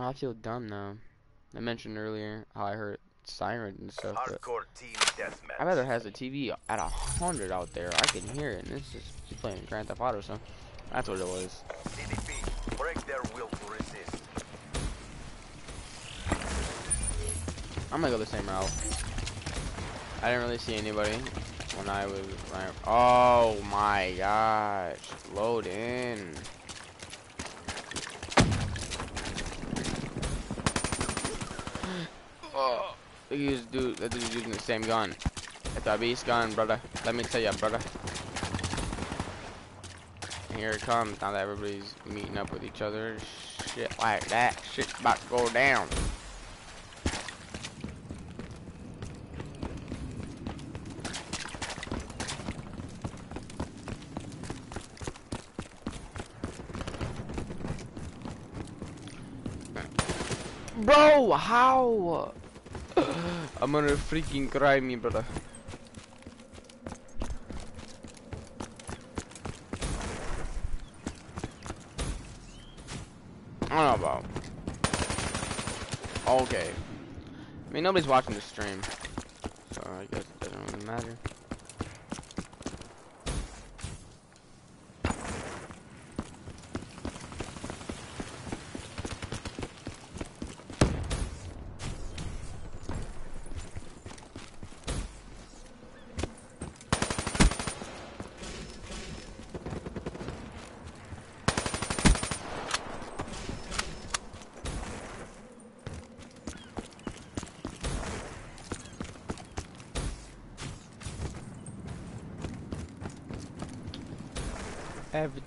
I feel dumb now. I mentioned earlier how I heard siren and stuff, Hardcore team deathmatch. my brother has a TV at a hundred out there. I can hear it, and just he's playing Grand Theft Auto, so that's what it was. CDP, break their will to resist. I'm gonna go the same route. I didn't really see anybody when I was. When I, oh my gosh! Load in. This dude. That dude's using the same gun. It's a beast gun, brother. Let me tell ya, brother. Here it comes. Now that everybody's meeting up with each other, shit like that, shit's about to go down. Bro, how? I'm gonna freaking cry me, brother. I don't know about. Okay. I mean, nobody's watching the stream. So I guess it doesn't really matter.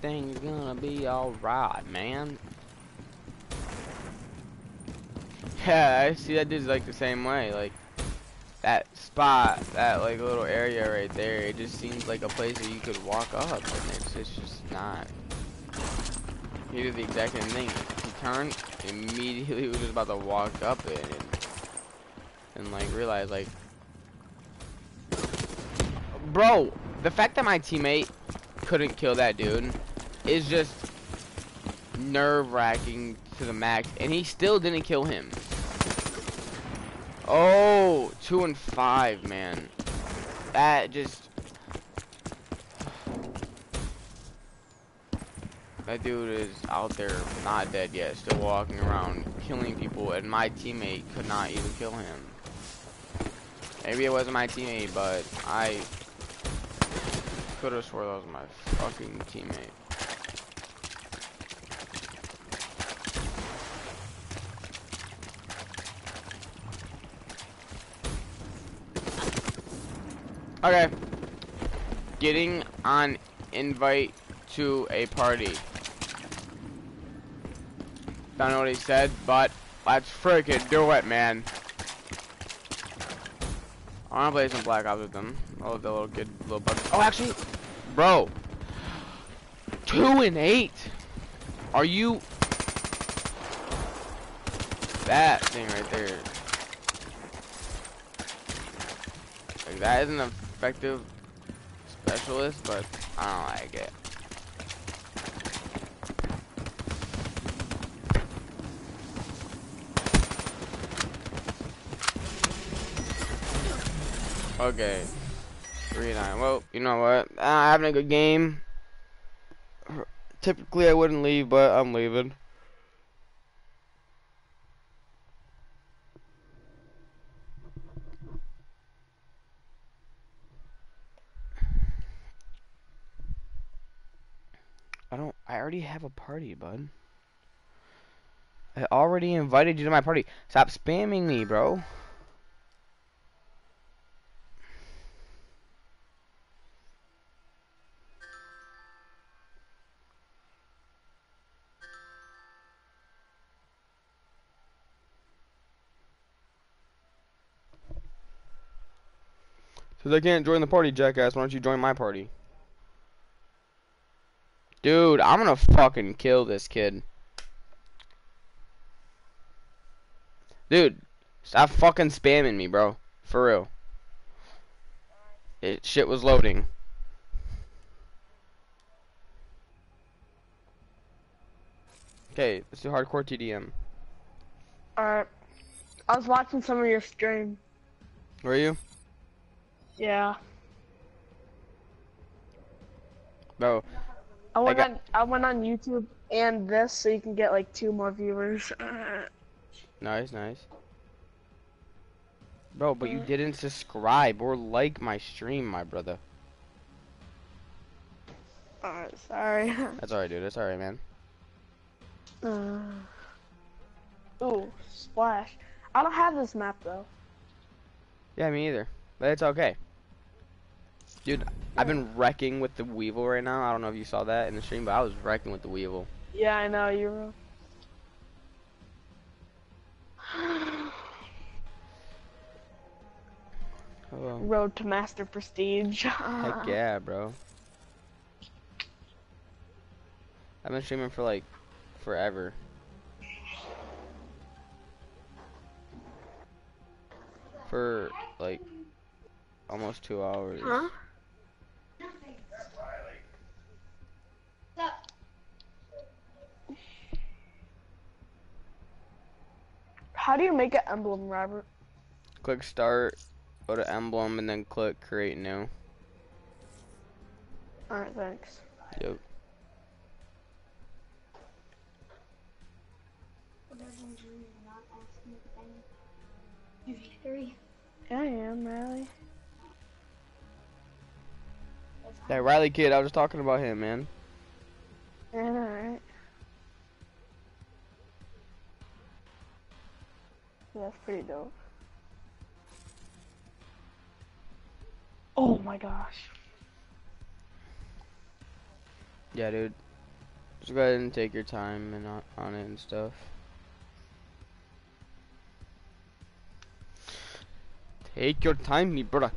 Everything's gonna be alright, man. Yeah, I see that dude's like the same way. Like, that spot, that like little area right there, it just seems like a place that you could walk up, and it's, it's just not. He did the exact same thing. He turned, immediately was just about to walk up it, and, and like realize like, bro, the fact that my teammate couldn't kill that dude is just nerve-wracking to the max, and he still didn't kill him. Oh, two and five, man. That just. That dude is out there, not dead yet, still walking around, killing people, and my teammate could not even kill him. Maybe it wasn't my teammate, but I could have swore that was my fucking teammate. Okay. Getting on invite to a party. Don't know what he said, but let's freaking do it, man. I wanna play some Black Ops with them. Oh, the little kid, little bug. Oh, actually, bro, two and eight. Are you that thing right there? Like that is an effective specialist, but I don't like it. Okay. Three nine. Well, you know what? I'm having a good game. Typically, I wouldn't leave, but I'm leaving. have a party, bud. I already invited you to my party. Stop spamming me, bro. So they can't join the party, jackass. Why don't you join my party? Dude, I'm gonna fucking kill this kid. Dude, stop fucking spamming me, bro. For real. It shit was loading. Okay, let's do hardcore TDM. Alright. I was watching some of your stream. Were you? Yeah. Bro, I went got- on I went on YouTube and this so you can get like two more viewers. nice, nice. Bro, but you didn't subscribe or like my stream, my brother. Alright, sorry. That's alright, dude. That's alright, man. Uh, ooh, splash. I don't have this map though. Yeah, me either. But it's okay. Dude, I've been wrecking with the Weevil right now. I don't know if you saw that in the stream, but I was wrecking with the Weevil. Yeah, I know you were. Oh, Road to Master Prestige. heck yeah, bro. I've been streaming for like forever. For like almost two hours. Huh? How do you make an emblem, Robert? Click start, go to emblem, and then click create new. Alright, thanks. Yep. I am, Riley. That Riley kid, I was just talking about him, man. Yeah, alright. Yeah, that's pretty dope. Oh my gosh. Yeah, dude. Just go ahead and take your time and on, on it and stuff. Take your time, me brother.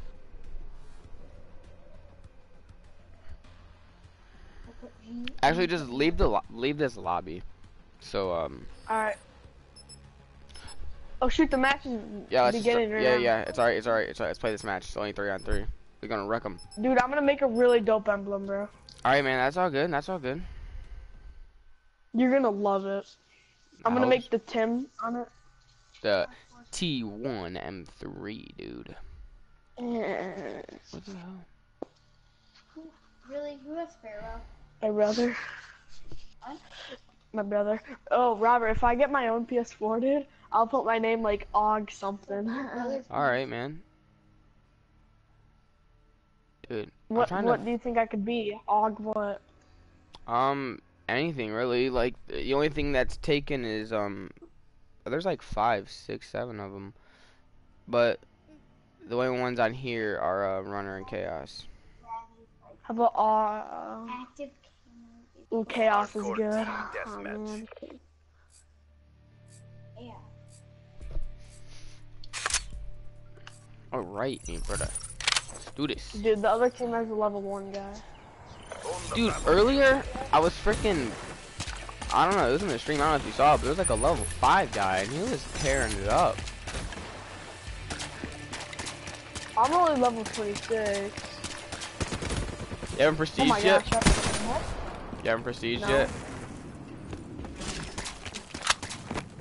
Actually, just leave the lo leave this lobby. So um, Alright. Oh shoot, the match is yeah, let's beginning right yeah, now. yeah. It's alright, it's alright, it's alright. Let's play this match. It's only three on three. We're gonna wreck them. Dude, I'm gonna make a really dope emblem, bro. All right, man. That's all good. That's all good. You're gonna love it. I'm I gonna hope make the Tim on it. The T1 M3, dude. Eh, What the hell? Really? Who has Pharaoh? My brother. What? My brother. Oh, Robert, if I get my own PS4, dude, I'll put my name like Og something. All right, man. Dude, I'm what what to do you think I could be? Og what? um anything really. Like the only thing that's taken is um there's like five, six, seven of them, but the only ones on here are uh, Runner and Chaos. How about uh? Active Ooh, chaos is good. Oh, All right, me brother. Let's do this. Dude, the other team has a level one guy. Dude, earlier I was freaking. I don't know. It was in the stream. I don't know if you saw it, but it was like a level five guy, and he was tearing it up. I'm only level 26. You haven't Oh prestige my yet? gosh. You haven't prestige No. yet?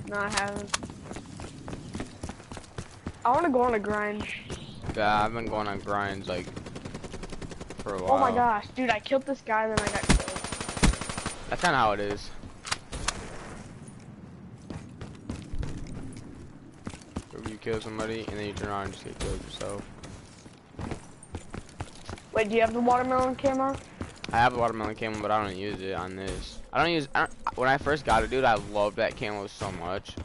No, I haven't. I want to go on a grind. Yeah, I've been going on grinds like for a while. Oh my gosh, dude, I killed this guy, and then I got killed. That's kind of how it is. If you kill somebody and then you turn around and just get killed yourself. Wait, do you have the watermelon camera? I have a watermelon camo, but I don't use it on this. I don't use. I don't, when I first got it, dude, I loved that camo so much.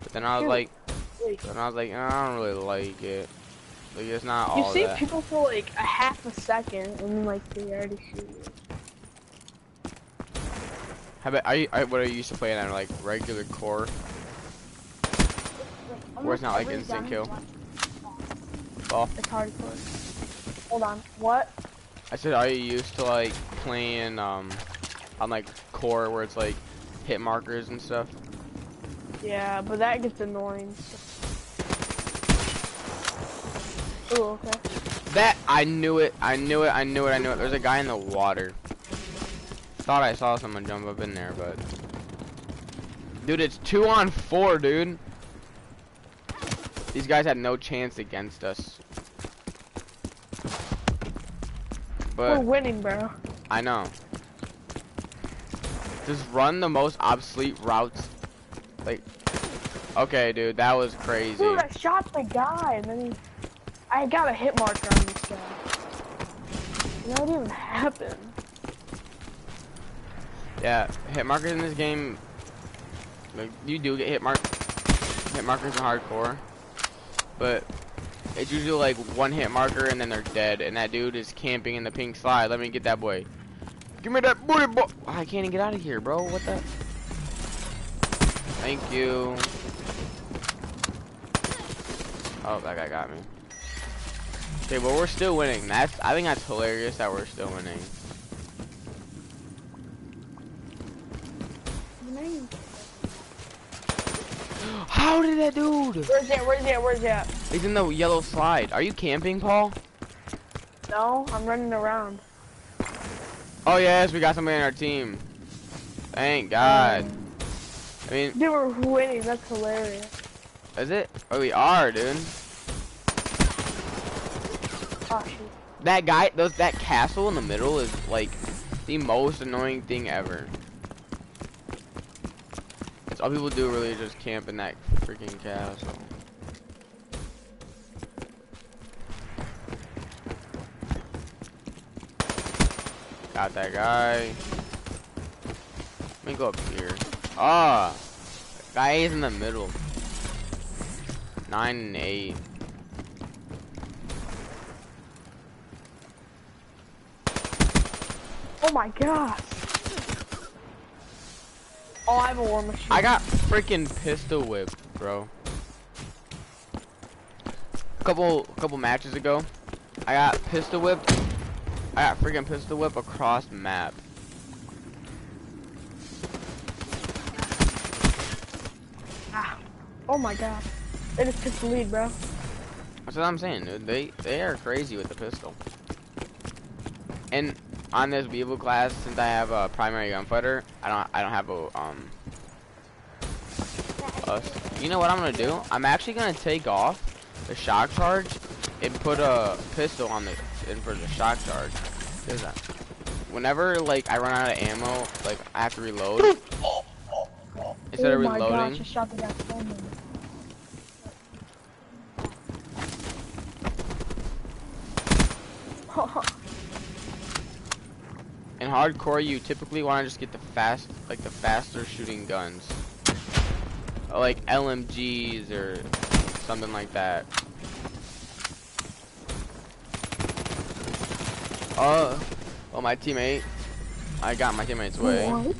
But then I was Dude, like, then I was like, I don't really like it. Like it's not all. You see that. people for like a half a second, and then like they already shoot you. How about are you? Are, what are you used to playing on like regular core? Where it's not like instant kill. Ball. It's hardcore. Hold on. What? I said, are you used to like playing um on like core where it's like hit markers and stuff? Yeah, but that gets annoying. Oh, okay. That I knew it. I knew it. I knew it. I knew it. There's a guy in the water. Thought I saw someone jump up in there, but dude, it's two on four, dude. These guys had no chance against us. But We're winning, bro. I know. Just run the most obsolete routes. Like, okay, dude, that was crazy. Dude, I shot the guy, and then he... I got a hit marker on this guy. That didn't even happen. Yeah, hit markers in this game. Like, you do get hit mark, hit markers in hardcore, but it's usually like one hit marker and then they're dead, and that dude is camping in the pink slide. Let me get that boy. Give me that booty boy. I can't even get out of here, bro. What the? Thank you. Oh, that guy got me. Okay, but we're still winning. That's I think that's hilarious that we're still winning. How did that dude? Where's that? Where's that? Where's that? He's in the yellow slide. Are you camping, Paul? No, I'm running around. Oh yes, we got somebody in our team. Thank God. I mean, Dude, we're winning. That's hilarious. is it? Oh, we are, dude. That guy, those that castle in the middle is like the most annoying thing ever. It's all people do really just camp in that freaking castle. Got that guy. Let me go up here. Ah, guy is in the middle. Nine and eight. Oh my gosh. Oh, I have a war machine. I got freaking pistol whipped, bro. A couple couple matches ago, I got pistol whipped. I got freaking pistol whip across map. Ah. Oh my god. They just took the lead, bro. That's what I'm saying, dude. They they are crazy with the pistol. And on this Weevil class, since I have a primary gunfighter, I don't I don't have a um. A, you know what I'm gonna do? I'm actually gonna take off the shock charge and put a pistol on the in for the shock charge. Cause whenever like I run out of ammo, like I have to reload. Instead oh of reloading, gosh, I shot the guy so many. In hardcore you typically want to just get the fast, like the faster shooting guns, like LMGs or something like that. Oh, oh my teammate, I got my teammate's way. What?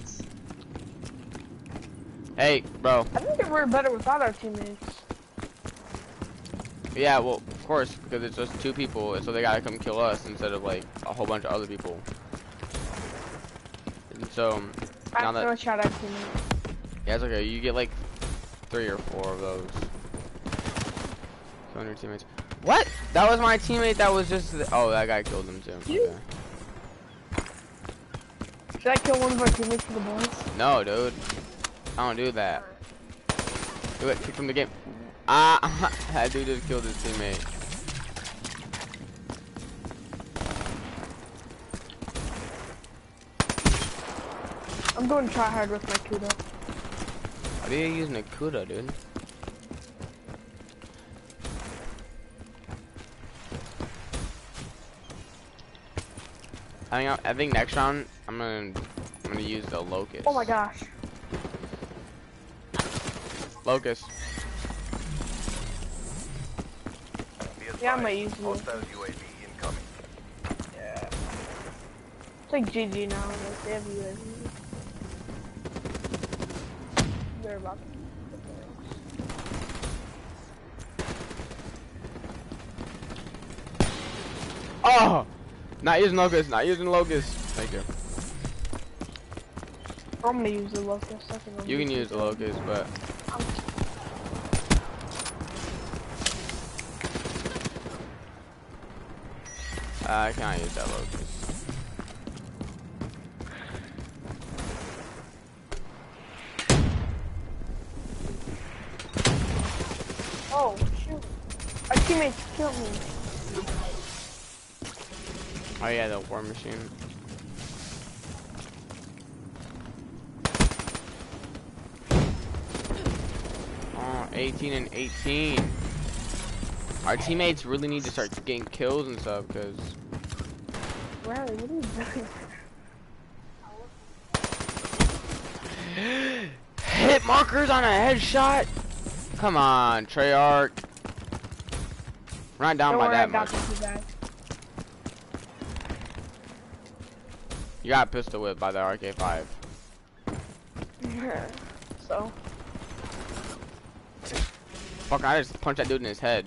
Hey, bro. I think we're better without our teammates. Yeah, well, of course, because it's just two people, so they gotta come kill us instead of like a whole bunch of other people. So now I'm that gonna shout out teammates. yeah, it's okay. You get like three or four of those. On your teammates. What? That was my teammate. That was just. The, oh, that guy killed him too. Okay. Should I kill one of our teammates for the boys? No, dude. I don't do that. Do it. Kick from the game. Ah, that dude just killed his teammate. I'm going try hard with my Kuda. Why are you using a Kuda, dude? I think I think next round I'm gonna I'm gonna use the locust. Oh my gosh. Locust. Yeah, I advised, might use you. Yeah. It's like GG now, like they have UAV. They're about Oh! Not using locust, not using locust. Thank you. I'm gonna use the locust. You can use the locust, but I can't use that locust. Oh shoot! Our teammates killed me. Oh yeah, the war machine. Oh, 18 and 18. Our teammates really need to start getting kills and stuff, because Riley, what are you doing? hit markers on a headshot. Come on, Treyarch. We're not down Don't by worry, I that got much. this, you guys. You got pistol whipped by the RK5. so, Fuck, I just punched that dude in his head.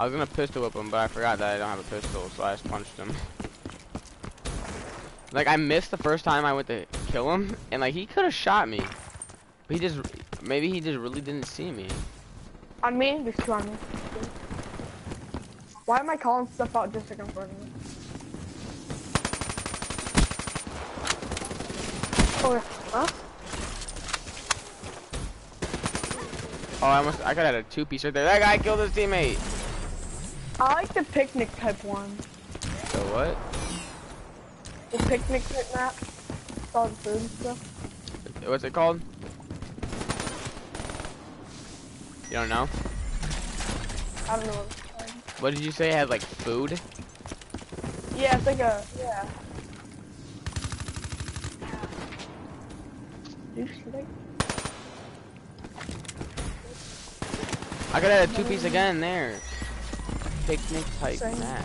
I was gonna pistol whip him, but I forgot that I don't have a pistol, so I just punched him. Like, I missed the first time I went to kill him, and like, he could have shot me. But he just, maybe he just really didn't see me. on me, there's two on me. Why am I calling stuff out just to confirm me? Oh, huh? Oh, I almost, I could have had a two-piece right there. That guy killed his teammate. I like the picnic type one. So what? The picnic type map. It's all the food stuff. What's it called? You don't know? I don't know what it's called. What did you say? It had like food? Yeah, it's like a, yeah. Did you see that? I got a two-piece again there. Picnic type Same. map.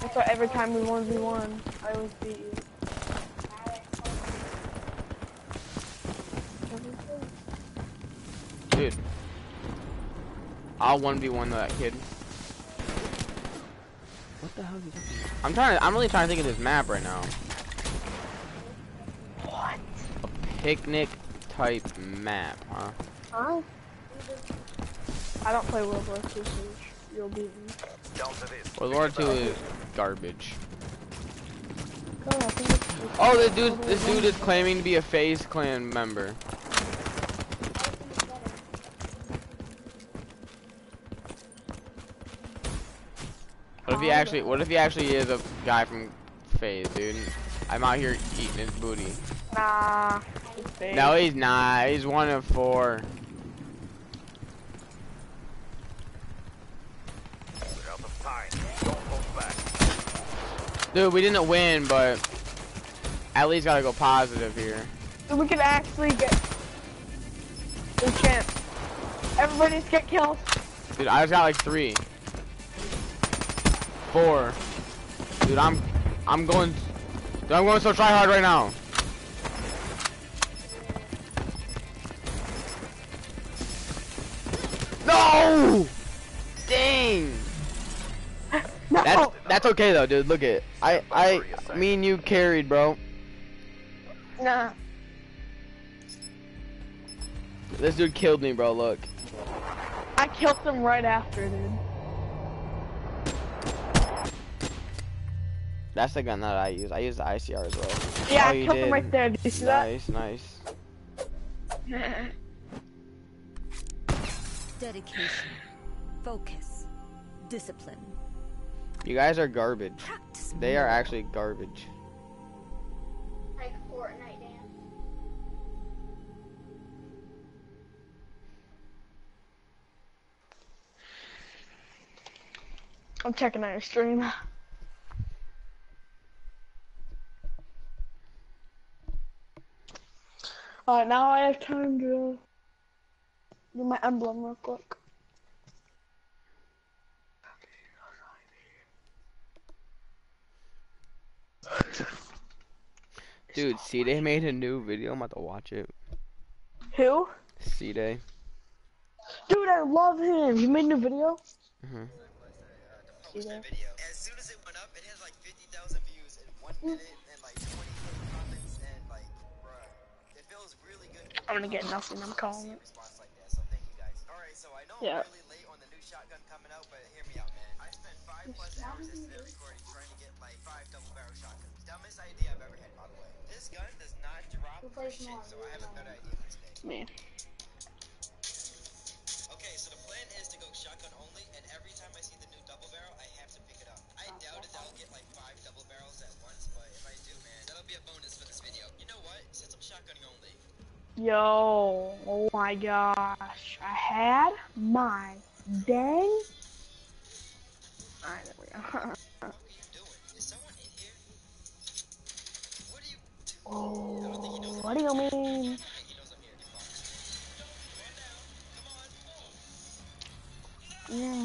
That's why every time we 1v1, I always beat you. Dude. I'll 1v1 that kid. What the hell is he talking? I'm trying to, I'm really trying to think of this map right now. What? A picnic type map, huh? Huh? I don't play World War II, so you'll beat me. Down to this. World War 2 is garbage. Go, I think it's- Oh, this dude, this dude is claiming to be a FaZe Clan member. What if he actually, what if he actually is a guy from FaZe, dude? I'm out here eating his booty. Nah. No, he's not. He's one of four. We're out of time. Don't hold back. Dude, we didn't win, but at least gotta go positive here. So we can actually get the chance. Everybody just get killed. Dude, I just got like three. Four. Dude, I'm I'm going dude, I'm going so try hard right now. No! Dang! No. That's that's okay though, dude. Look at I I me and you carried, bro. Nah. This dude killed me, bro. Look. I killed him right after, dude. That's the gun that I use. I use the ICR as well. Yeah, Oh, I you killed them did. right there. Did you see that? Nice, nice. Dedication, focus, discipline. You guys are garbage. They are actually garbage. Like Fortnite dance. I'm checking out your stream. Alright, now I have time to do my emblem real quick. Dude, C Day made a new video. I'm about to watch it. Who? C Day. Dude, I love him. He made a new video. hmm See that? As soon as it went up, it had like 50,000 views in one minute and like 20 comments and like, bruh, it feels really good. I'm gonna get nothing. I'm calling it. response like that, so thank you guys. Alright, so I know Yeah. I'm really late on the new shotgun coming out, but hear me out, man. I spent five plus hours yesterday recording Dumbest idea I've ever had, by the way. This gun does not drop for shit, so I have a better idea for today. Me. Okay, so the plan is to go shotgun only, and every time I see the new double barrel, I have to pick it up. I doubt if I'll get like five double barrels at once, but if I do, man, that'll be a bonus for this video. You know what? Since I'm shotgunning only, Yo, oh my gosh. I had my dang. Alright, there we go. what do you mean? Okay, he knows I'm here. You're fine. Come on down. Come on. Yeah.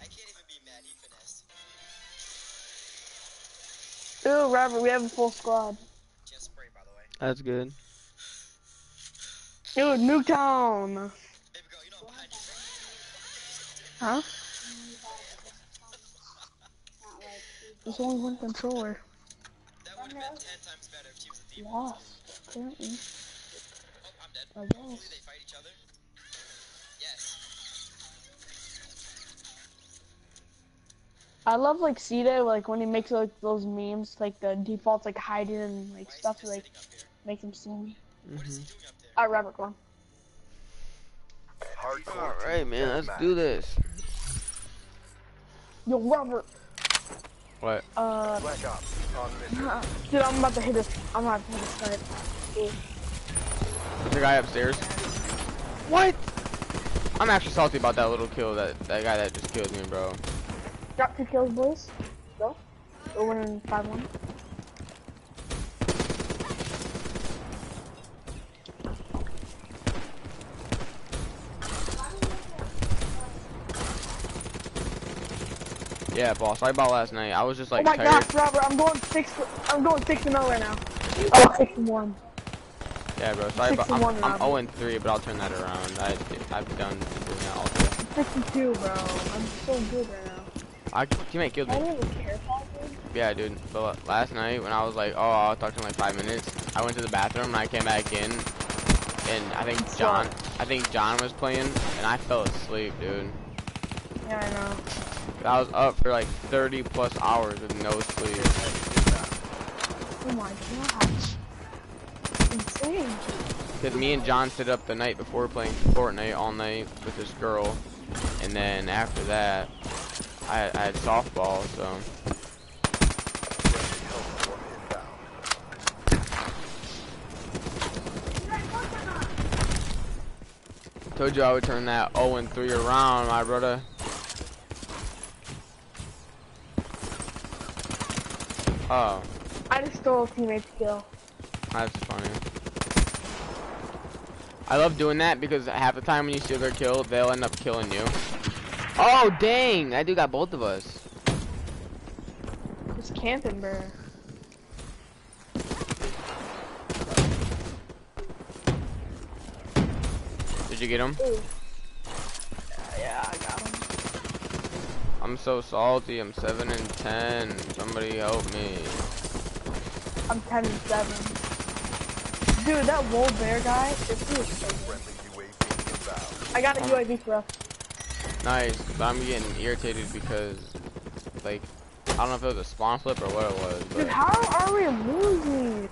I can't even be mad. He finessed. Ooh, Robert, we have a full squad. Just spray, by the way. That's good. Dude, Nuketown. Girl, you know I'm. Huh? There's only one controller. That would have been ten times better if she was a demon. Lost, apparently. Oh, I'm dead. I Hopefully guess. they fight each other. Yes. I love like Cita, like when he makes like those memes, like the defaults like hiding and like Why stuff he to like sitting up here? make him sing. What is hmm he doing up there? Alright, Robert, go on. All right, man. Let's deathmatch. do this. Yo, Robert. What? Uh, Black Ops on mission. dude, I'm about to hit this. I'm about to hit this snipe. Ooh. There's a guy upstairs. What? I'm actually salty about that little kill. That that guy that just killed me, bro. Drop two kills, boys. Go. We're winning 5 1. Yeah, boss. I bought last night. I was just like oh my tired. gosh, Robert, I'm going 6 I'm going 6 and 0 right now. Oh, 6 and 1. Yeah, bro. Sorry, but I'm, I'm 0 and 3, but I'll turn that around. I I've done doing that all day. 6 and 2, bro. I'm so good right now. I teammate killed I me. don't even care if Yeah, dude. But last night when I was like, oh, I'll talk to him in like five minutes. I went to the bathroom and I came back in, and I think John, I think John was playing, and I fell asleep, dude. Yeah, I know. I was up for like 30 plus hours with no sleep. Oh my gosh. Insane. Cause me and John stayed up the night before playing Fortnite all night with this girl, and then after that, I, I had softball. So told you I would turn that 0 and 3 around, my brother. Oh, I just stole a teammate's kill. That's funny. I love doing that because half the time when you steal their kill, they'll end up killing you. Oh, dang! I do got both of us. It's camping, bro. Did you get him? Ooh. Yeah, I got him. I'm so salty. I'm 7 and 10. Somebody help me. I'm 10 and 7. Dude, that wool bear guy, this is so good. Friendly UAV inbound. I got a UAV for us. Nice, but I'm getting irritated because, like, I don't know if it was a spawn flip or what it was, Dude, how are we losing?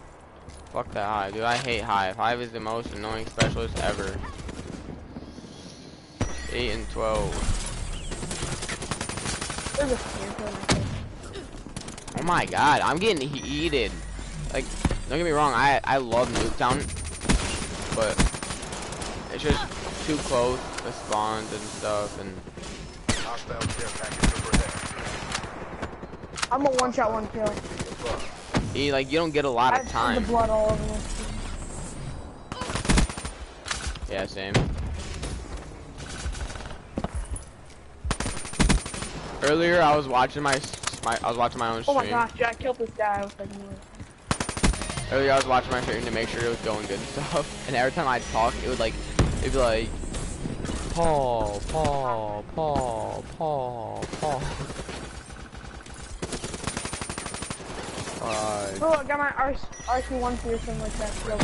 fuck that Hive. Dude, I hate Hive. Hive is the most annoying specialist ever. 8 and 12. There's a camper in my face. Oh my god, I'm getting heated. Like, don't get me wrong, I I love Nuketown, but it's just too close to spawns and stuff, and Hostile care package overhead. I'm a one shot, one kill. you, like you don't get a lot I of time. the blood all over this. Yeah, same. Earlier, I was watching my, my I was watching my own stream. Oh my gosh, yeah, I killed this guy. I was like. Earlier, I was watching my stream to make sure it was going good and stuff. And every time I'd talk, it would like, it'd be like, Paul, Paul, Paul, Paul, Paul. Alright. Oh, I got my R RC1 or something like that. So.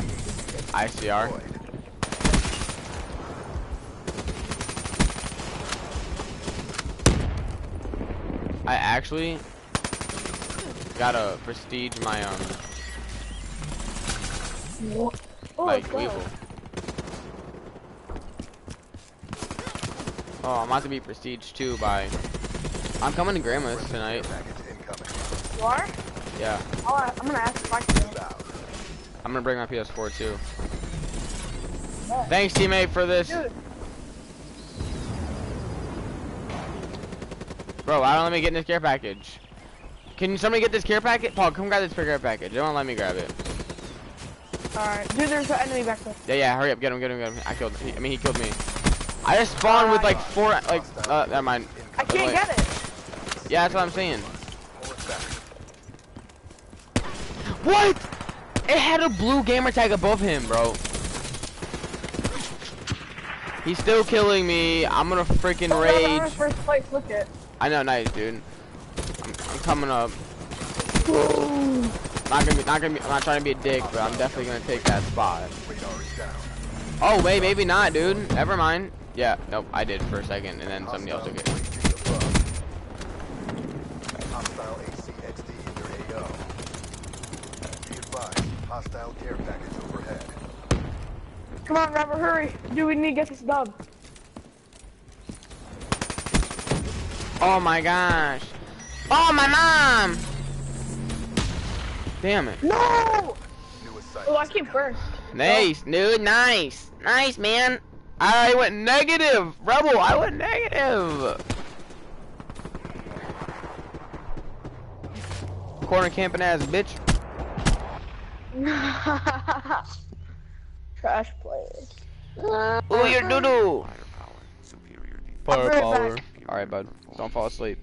ICR. I actually gotta prestige my um What? Oh, go. Weevil. Oh, I'm about to be prestige too by. I'm coming to Grandma's tonight. You are? Yeah, Oh, I'm gonna ask if I can. I'm gonna bring my PS4 too. Thanks, teammate, for this. Dude, Bro, why don't let me get in this care package? Can somebody get this care package? Paul, come grab this care package. They won't let me grab it. Alright. Dude, there's an enemy back there. Yeah, yeah, hurry up, get him, get him, get him. I killed him. I mean, he killed me. I just spawned with like four, like, uh, never mind. I can't Wait. get it. Yeah, that's what I'm saying. What? It had a blue gamer tag above him, bro. He's still killing me. I'm gonna freaking Oh, no, rage. First place, look it. I know, nice, dude. I'm, I'm coming up. Not gonna be, not gonna be, I'm not trying to be a dick, but I'm definitely gonna take that spot. Oh, wait, maybe not, dude. Never mind. Yeah, nope, I did for a second, and then somebody else took it. Hostile HC-XD in your AO. Hostile care package overhead. Come on, Robert, hurry. Dude, we need to get this dub. Oh my gosh. Oh, my mom! Damn it. No! Oh, I came first. Nice, dude, nice. Nice, man. I went negative. Rebel, I went negative. Corner camping ass bitch. Trash players. Ooh, you're doo doo. I'll be right. Alright, bud. Don't fall asleep.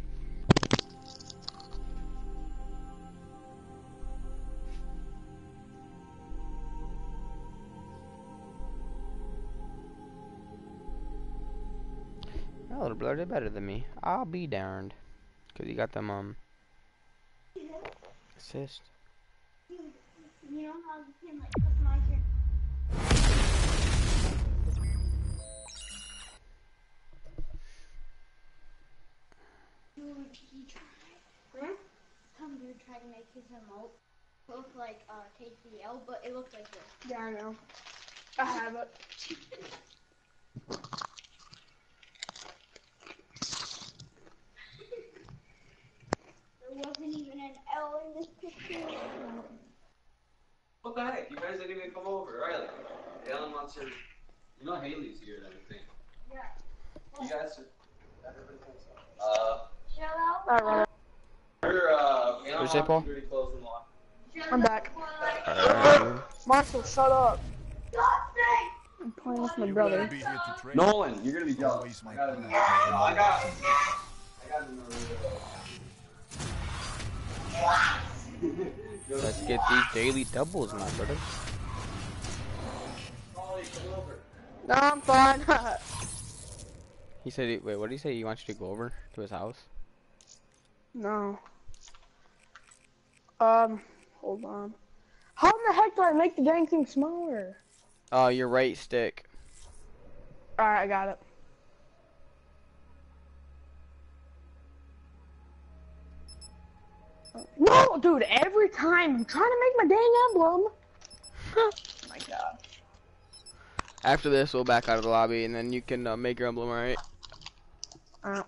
That little brother did better than me. I'll be darned. Cause he got them um assist. You know how you can like customize your Dude, he tried. Hmm? Some dude tried to make his emote look like uh, KCL, but it looked like this. Yeah, I know. I have it. wasn't even an L in this picture. What the heck? You guys didn't even come over, Riley. Alan wants her. You know Haley's here and everything. Yeah. You guys are. Uh, Shout out. Alright, Robert. her, uh, Alan Where's it, Paul? wants security closed and locked. Shout I'm back. for, like, Marshall, shut up. I'm playing with my brother. Be here to train. Nolan, you're gonna be Don't jealous. I got it. I got. I got it. Let's get these daily doubles, my brother. Molly, come over. No, I'm fine. He said, wait, what did he say? He wants you to go over to his house? no. Um, hold on. How in the heck do I make the dang thing smaller? Oh, your right stick. Alright, I got it. No, dude, every time I'm trying to make my dang emblem. oh my god. After this, we'll back out of the lobby, and then you can uh, make your emblem, alright? Uh,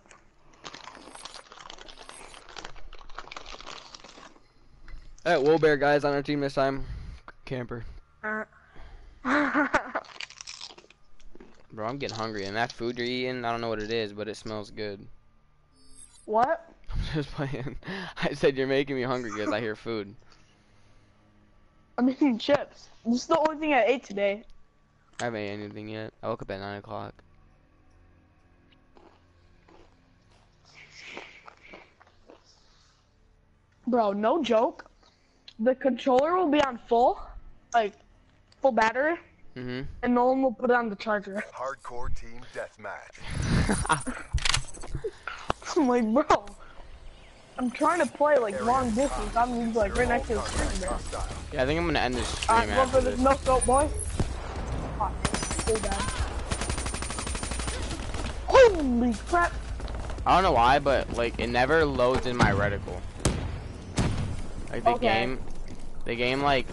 Alright, Wool Bear guys on our team this time. Camper. uh. Bro, I'm getting hungry, and that food you're eating, I don't know what it is, but it smells good. what? I'm just playing. I said you're making me hungry because I hear food. I'm eating chips. This is the only thing I ate today. I haven't ate anything yet. I woke up at 9 o'clock. Bro, no joke. The controller will be on full, like full battery, Mm-hmm. and no one will put it on the charger. Hardcore team deathmatch. I'm like, bro, I'm trying to play like long distance. I'm like right next to the screen. Yeah, I think I'm gonna end this stream Alright, go for this milk goat, boy. So. Holy crap! I don't know why, but like it never loads in my reticle. Like the Okay. game, the game like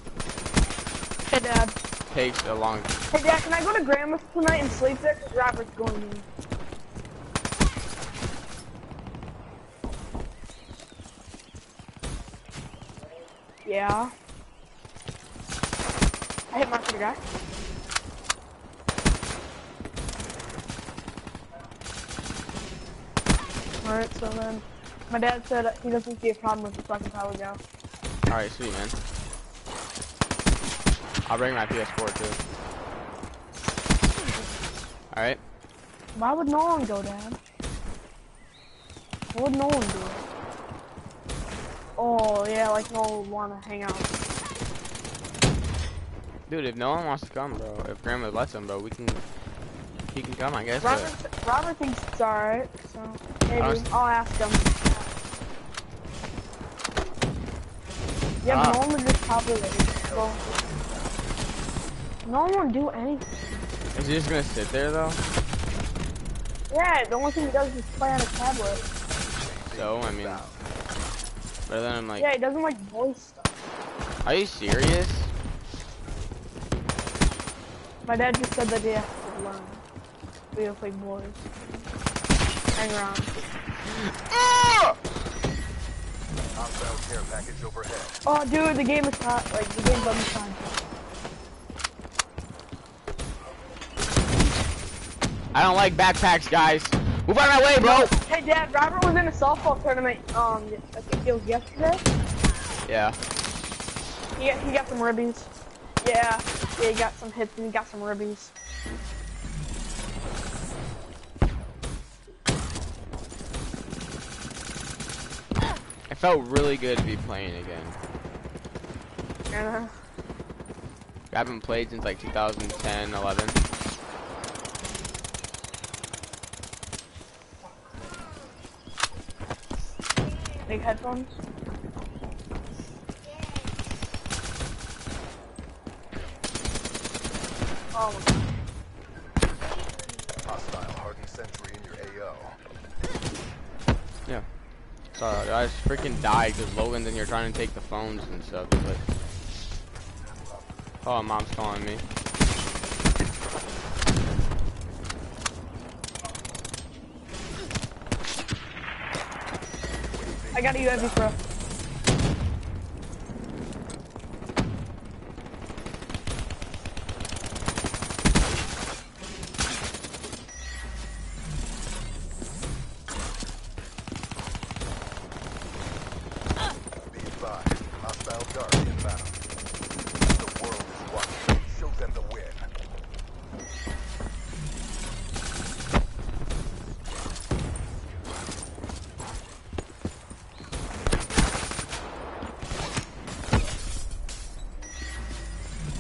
Hey, Dad. takes a long. Hey, Dad, can I go to Grandma's tonight and sleep there? Cause Robert's going in. Yeah. I hit my the guy. Alright, so then, my dad said he doesn't see a problem with the fucking power go. All right, sweet man. I'll bring my PS4 too. All right. Why would no one go, down? Why would no one do it? Oh, yeah, like no want to hang out. Dude, if no one wants to come, bro, if Grandma lets him, bro, we can. He can come, I guess. Robert, But Robert thinks it's alright, so maybe was- I'll ask him. Yeah, Ah. but no one would just probably go. No one would do anything. is he just gonna sit there though? Yeah, the only thing he does is play on a tablet. So I mean, but then I'm like, yeah, he doesn't like voice stuff. are you serious? My dad just said that he has to learn. We don't play boys. Hang around. Hostile care package overhead. Oh, dude, the game is hot. Like, the game's on the time. I don't like backpacks, guys. Move out of my way, bro. Hey, Dad, Robert was in a softball tournament, um, I think it was yesterday. Yeah. He got, he got some ribbies. Yeah, yeah, he got some hits and he got some ribbies. It felt really good to be playing again. Uh, I haven't played since like 2010, 11. Big headphones. Oh my god. Hostile hardened sentry in your AO. Yeah. Sorry, I just freaking died because Logan's in here trying to take the phones and stuff. But oh, mom's calling me. I got a UAV pro. Be advised. Hostile dart inbound. The world is watching. Show them the win.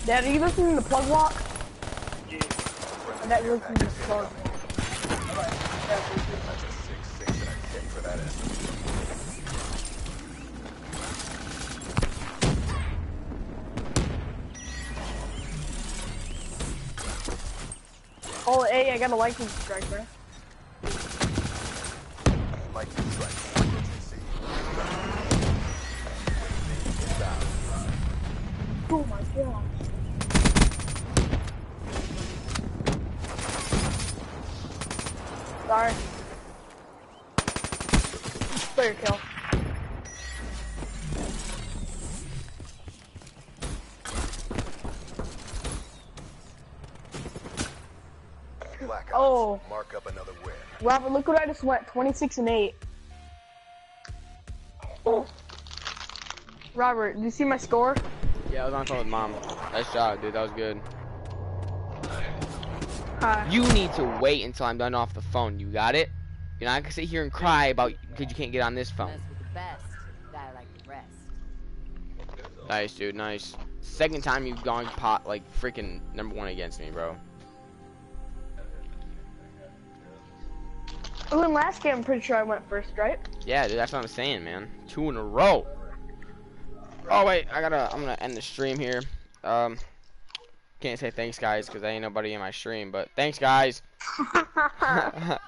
Dad, are you listening to Plug Walk? Or that you listening to Plug Walk? That's a 6-6 and a kick for that estimate. Oh, hey, I got a Lightning Strike, bro. Like the strike. Emergency. Inbound. Oh my god. Sorry. Player kill. Black Ops. Oh. Mark up another win. Robert, look what I just went. 26 and 8. Robert, did you see my score? Yeah, I was on the phone with mom. Nice job, dude. That was good. Hi. You need to wait until I'm done off the phone. You got it? You're not gonna sit here and cry about because you can't get on this phone. Mess with the best. Like. Nice, dude. Nice. Second time you've gone pot like freaking number one against me, bro. Oh, in last game, I'm pretty sure I went first, right? Yeah, dude, that's what I'm saying, man. Two in a row. Oh wait, I gotta. I'm gonna end the stream here. Um, can't say thanks, guys, because ain't nobody in my stream. But thanks, guys.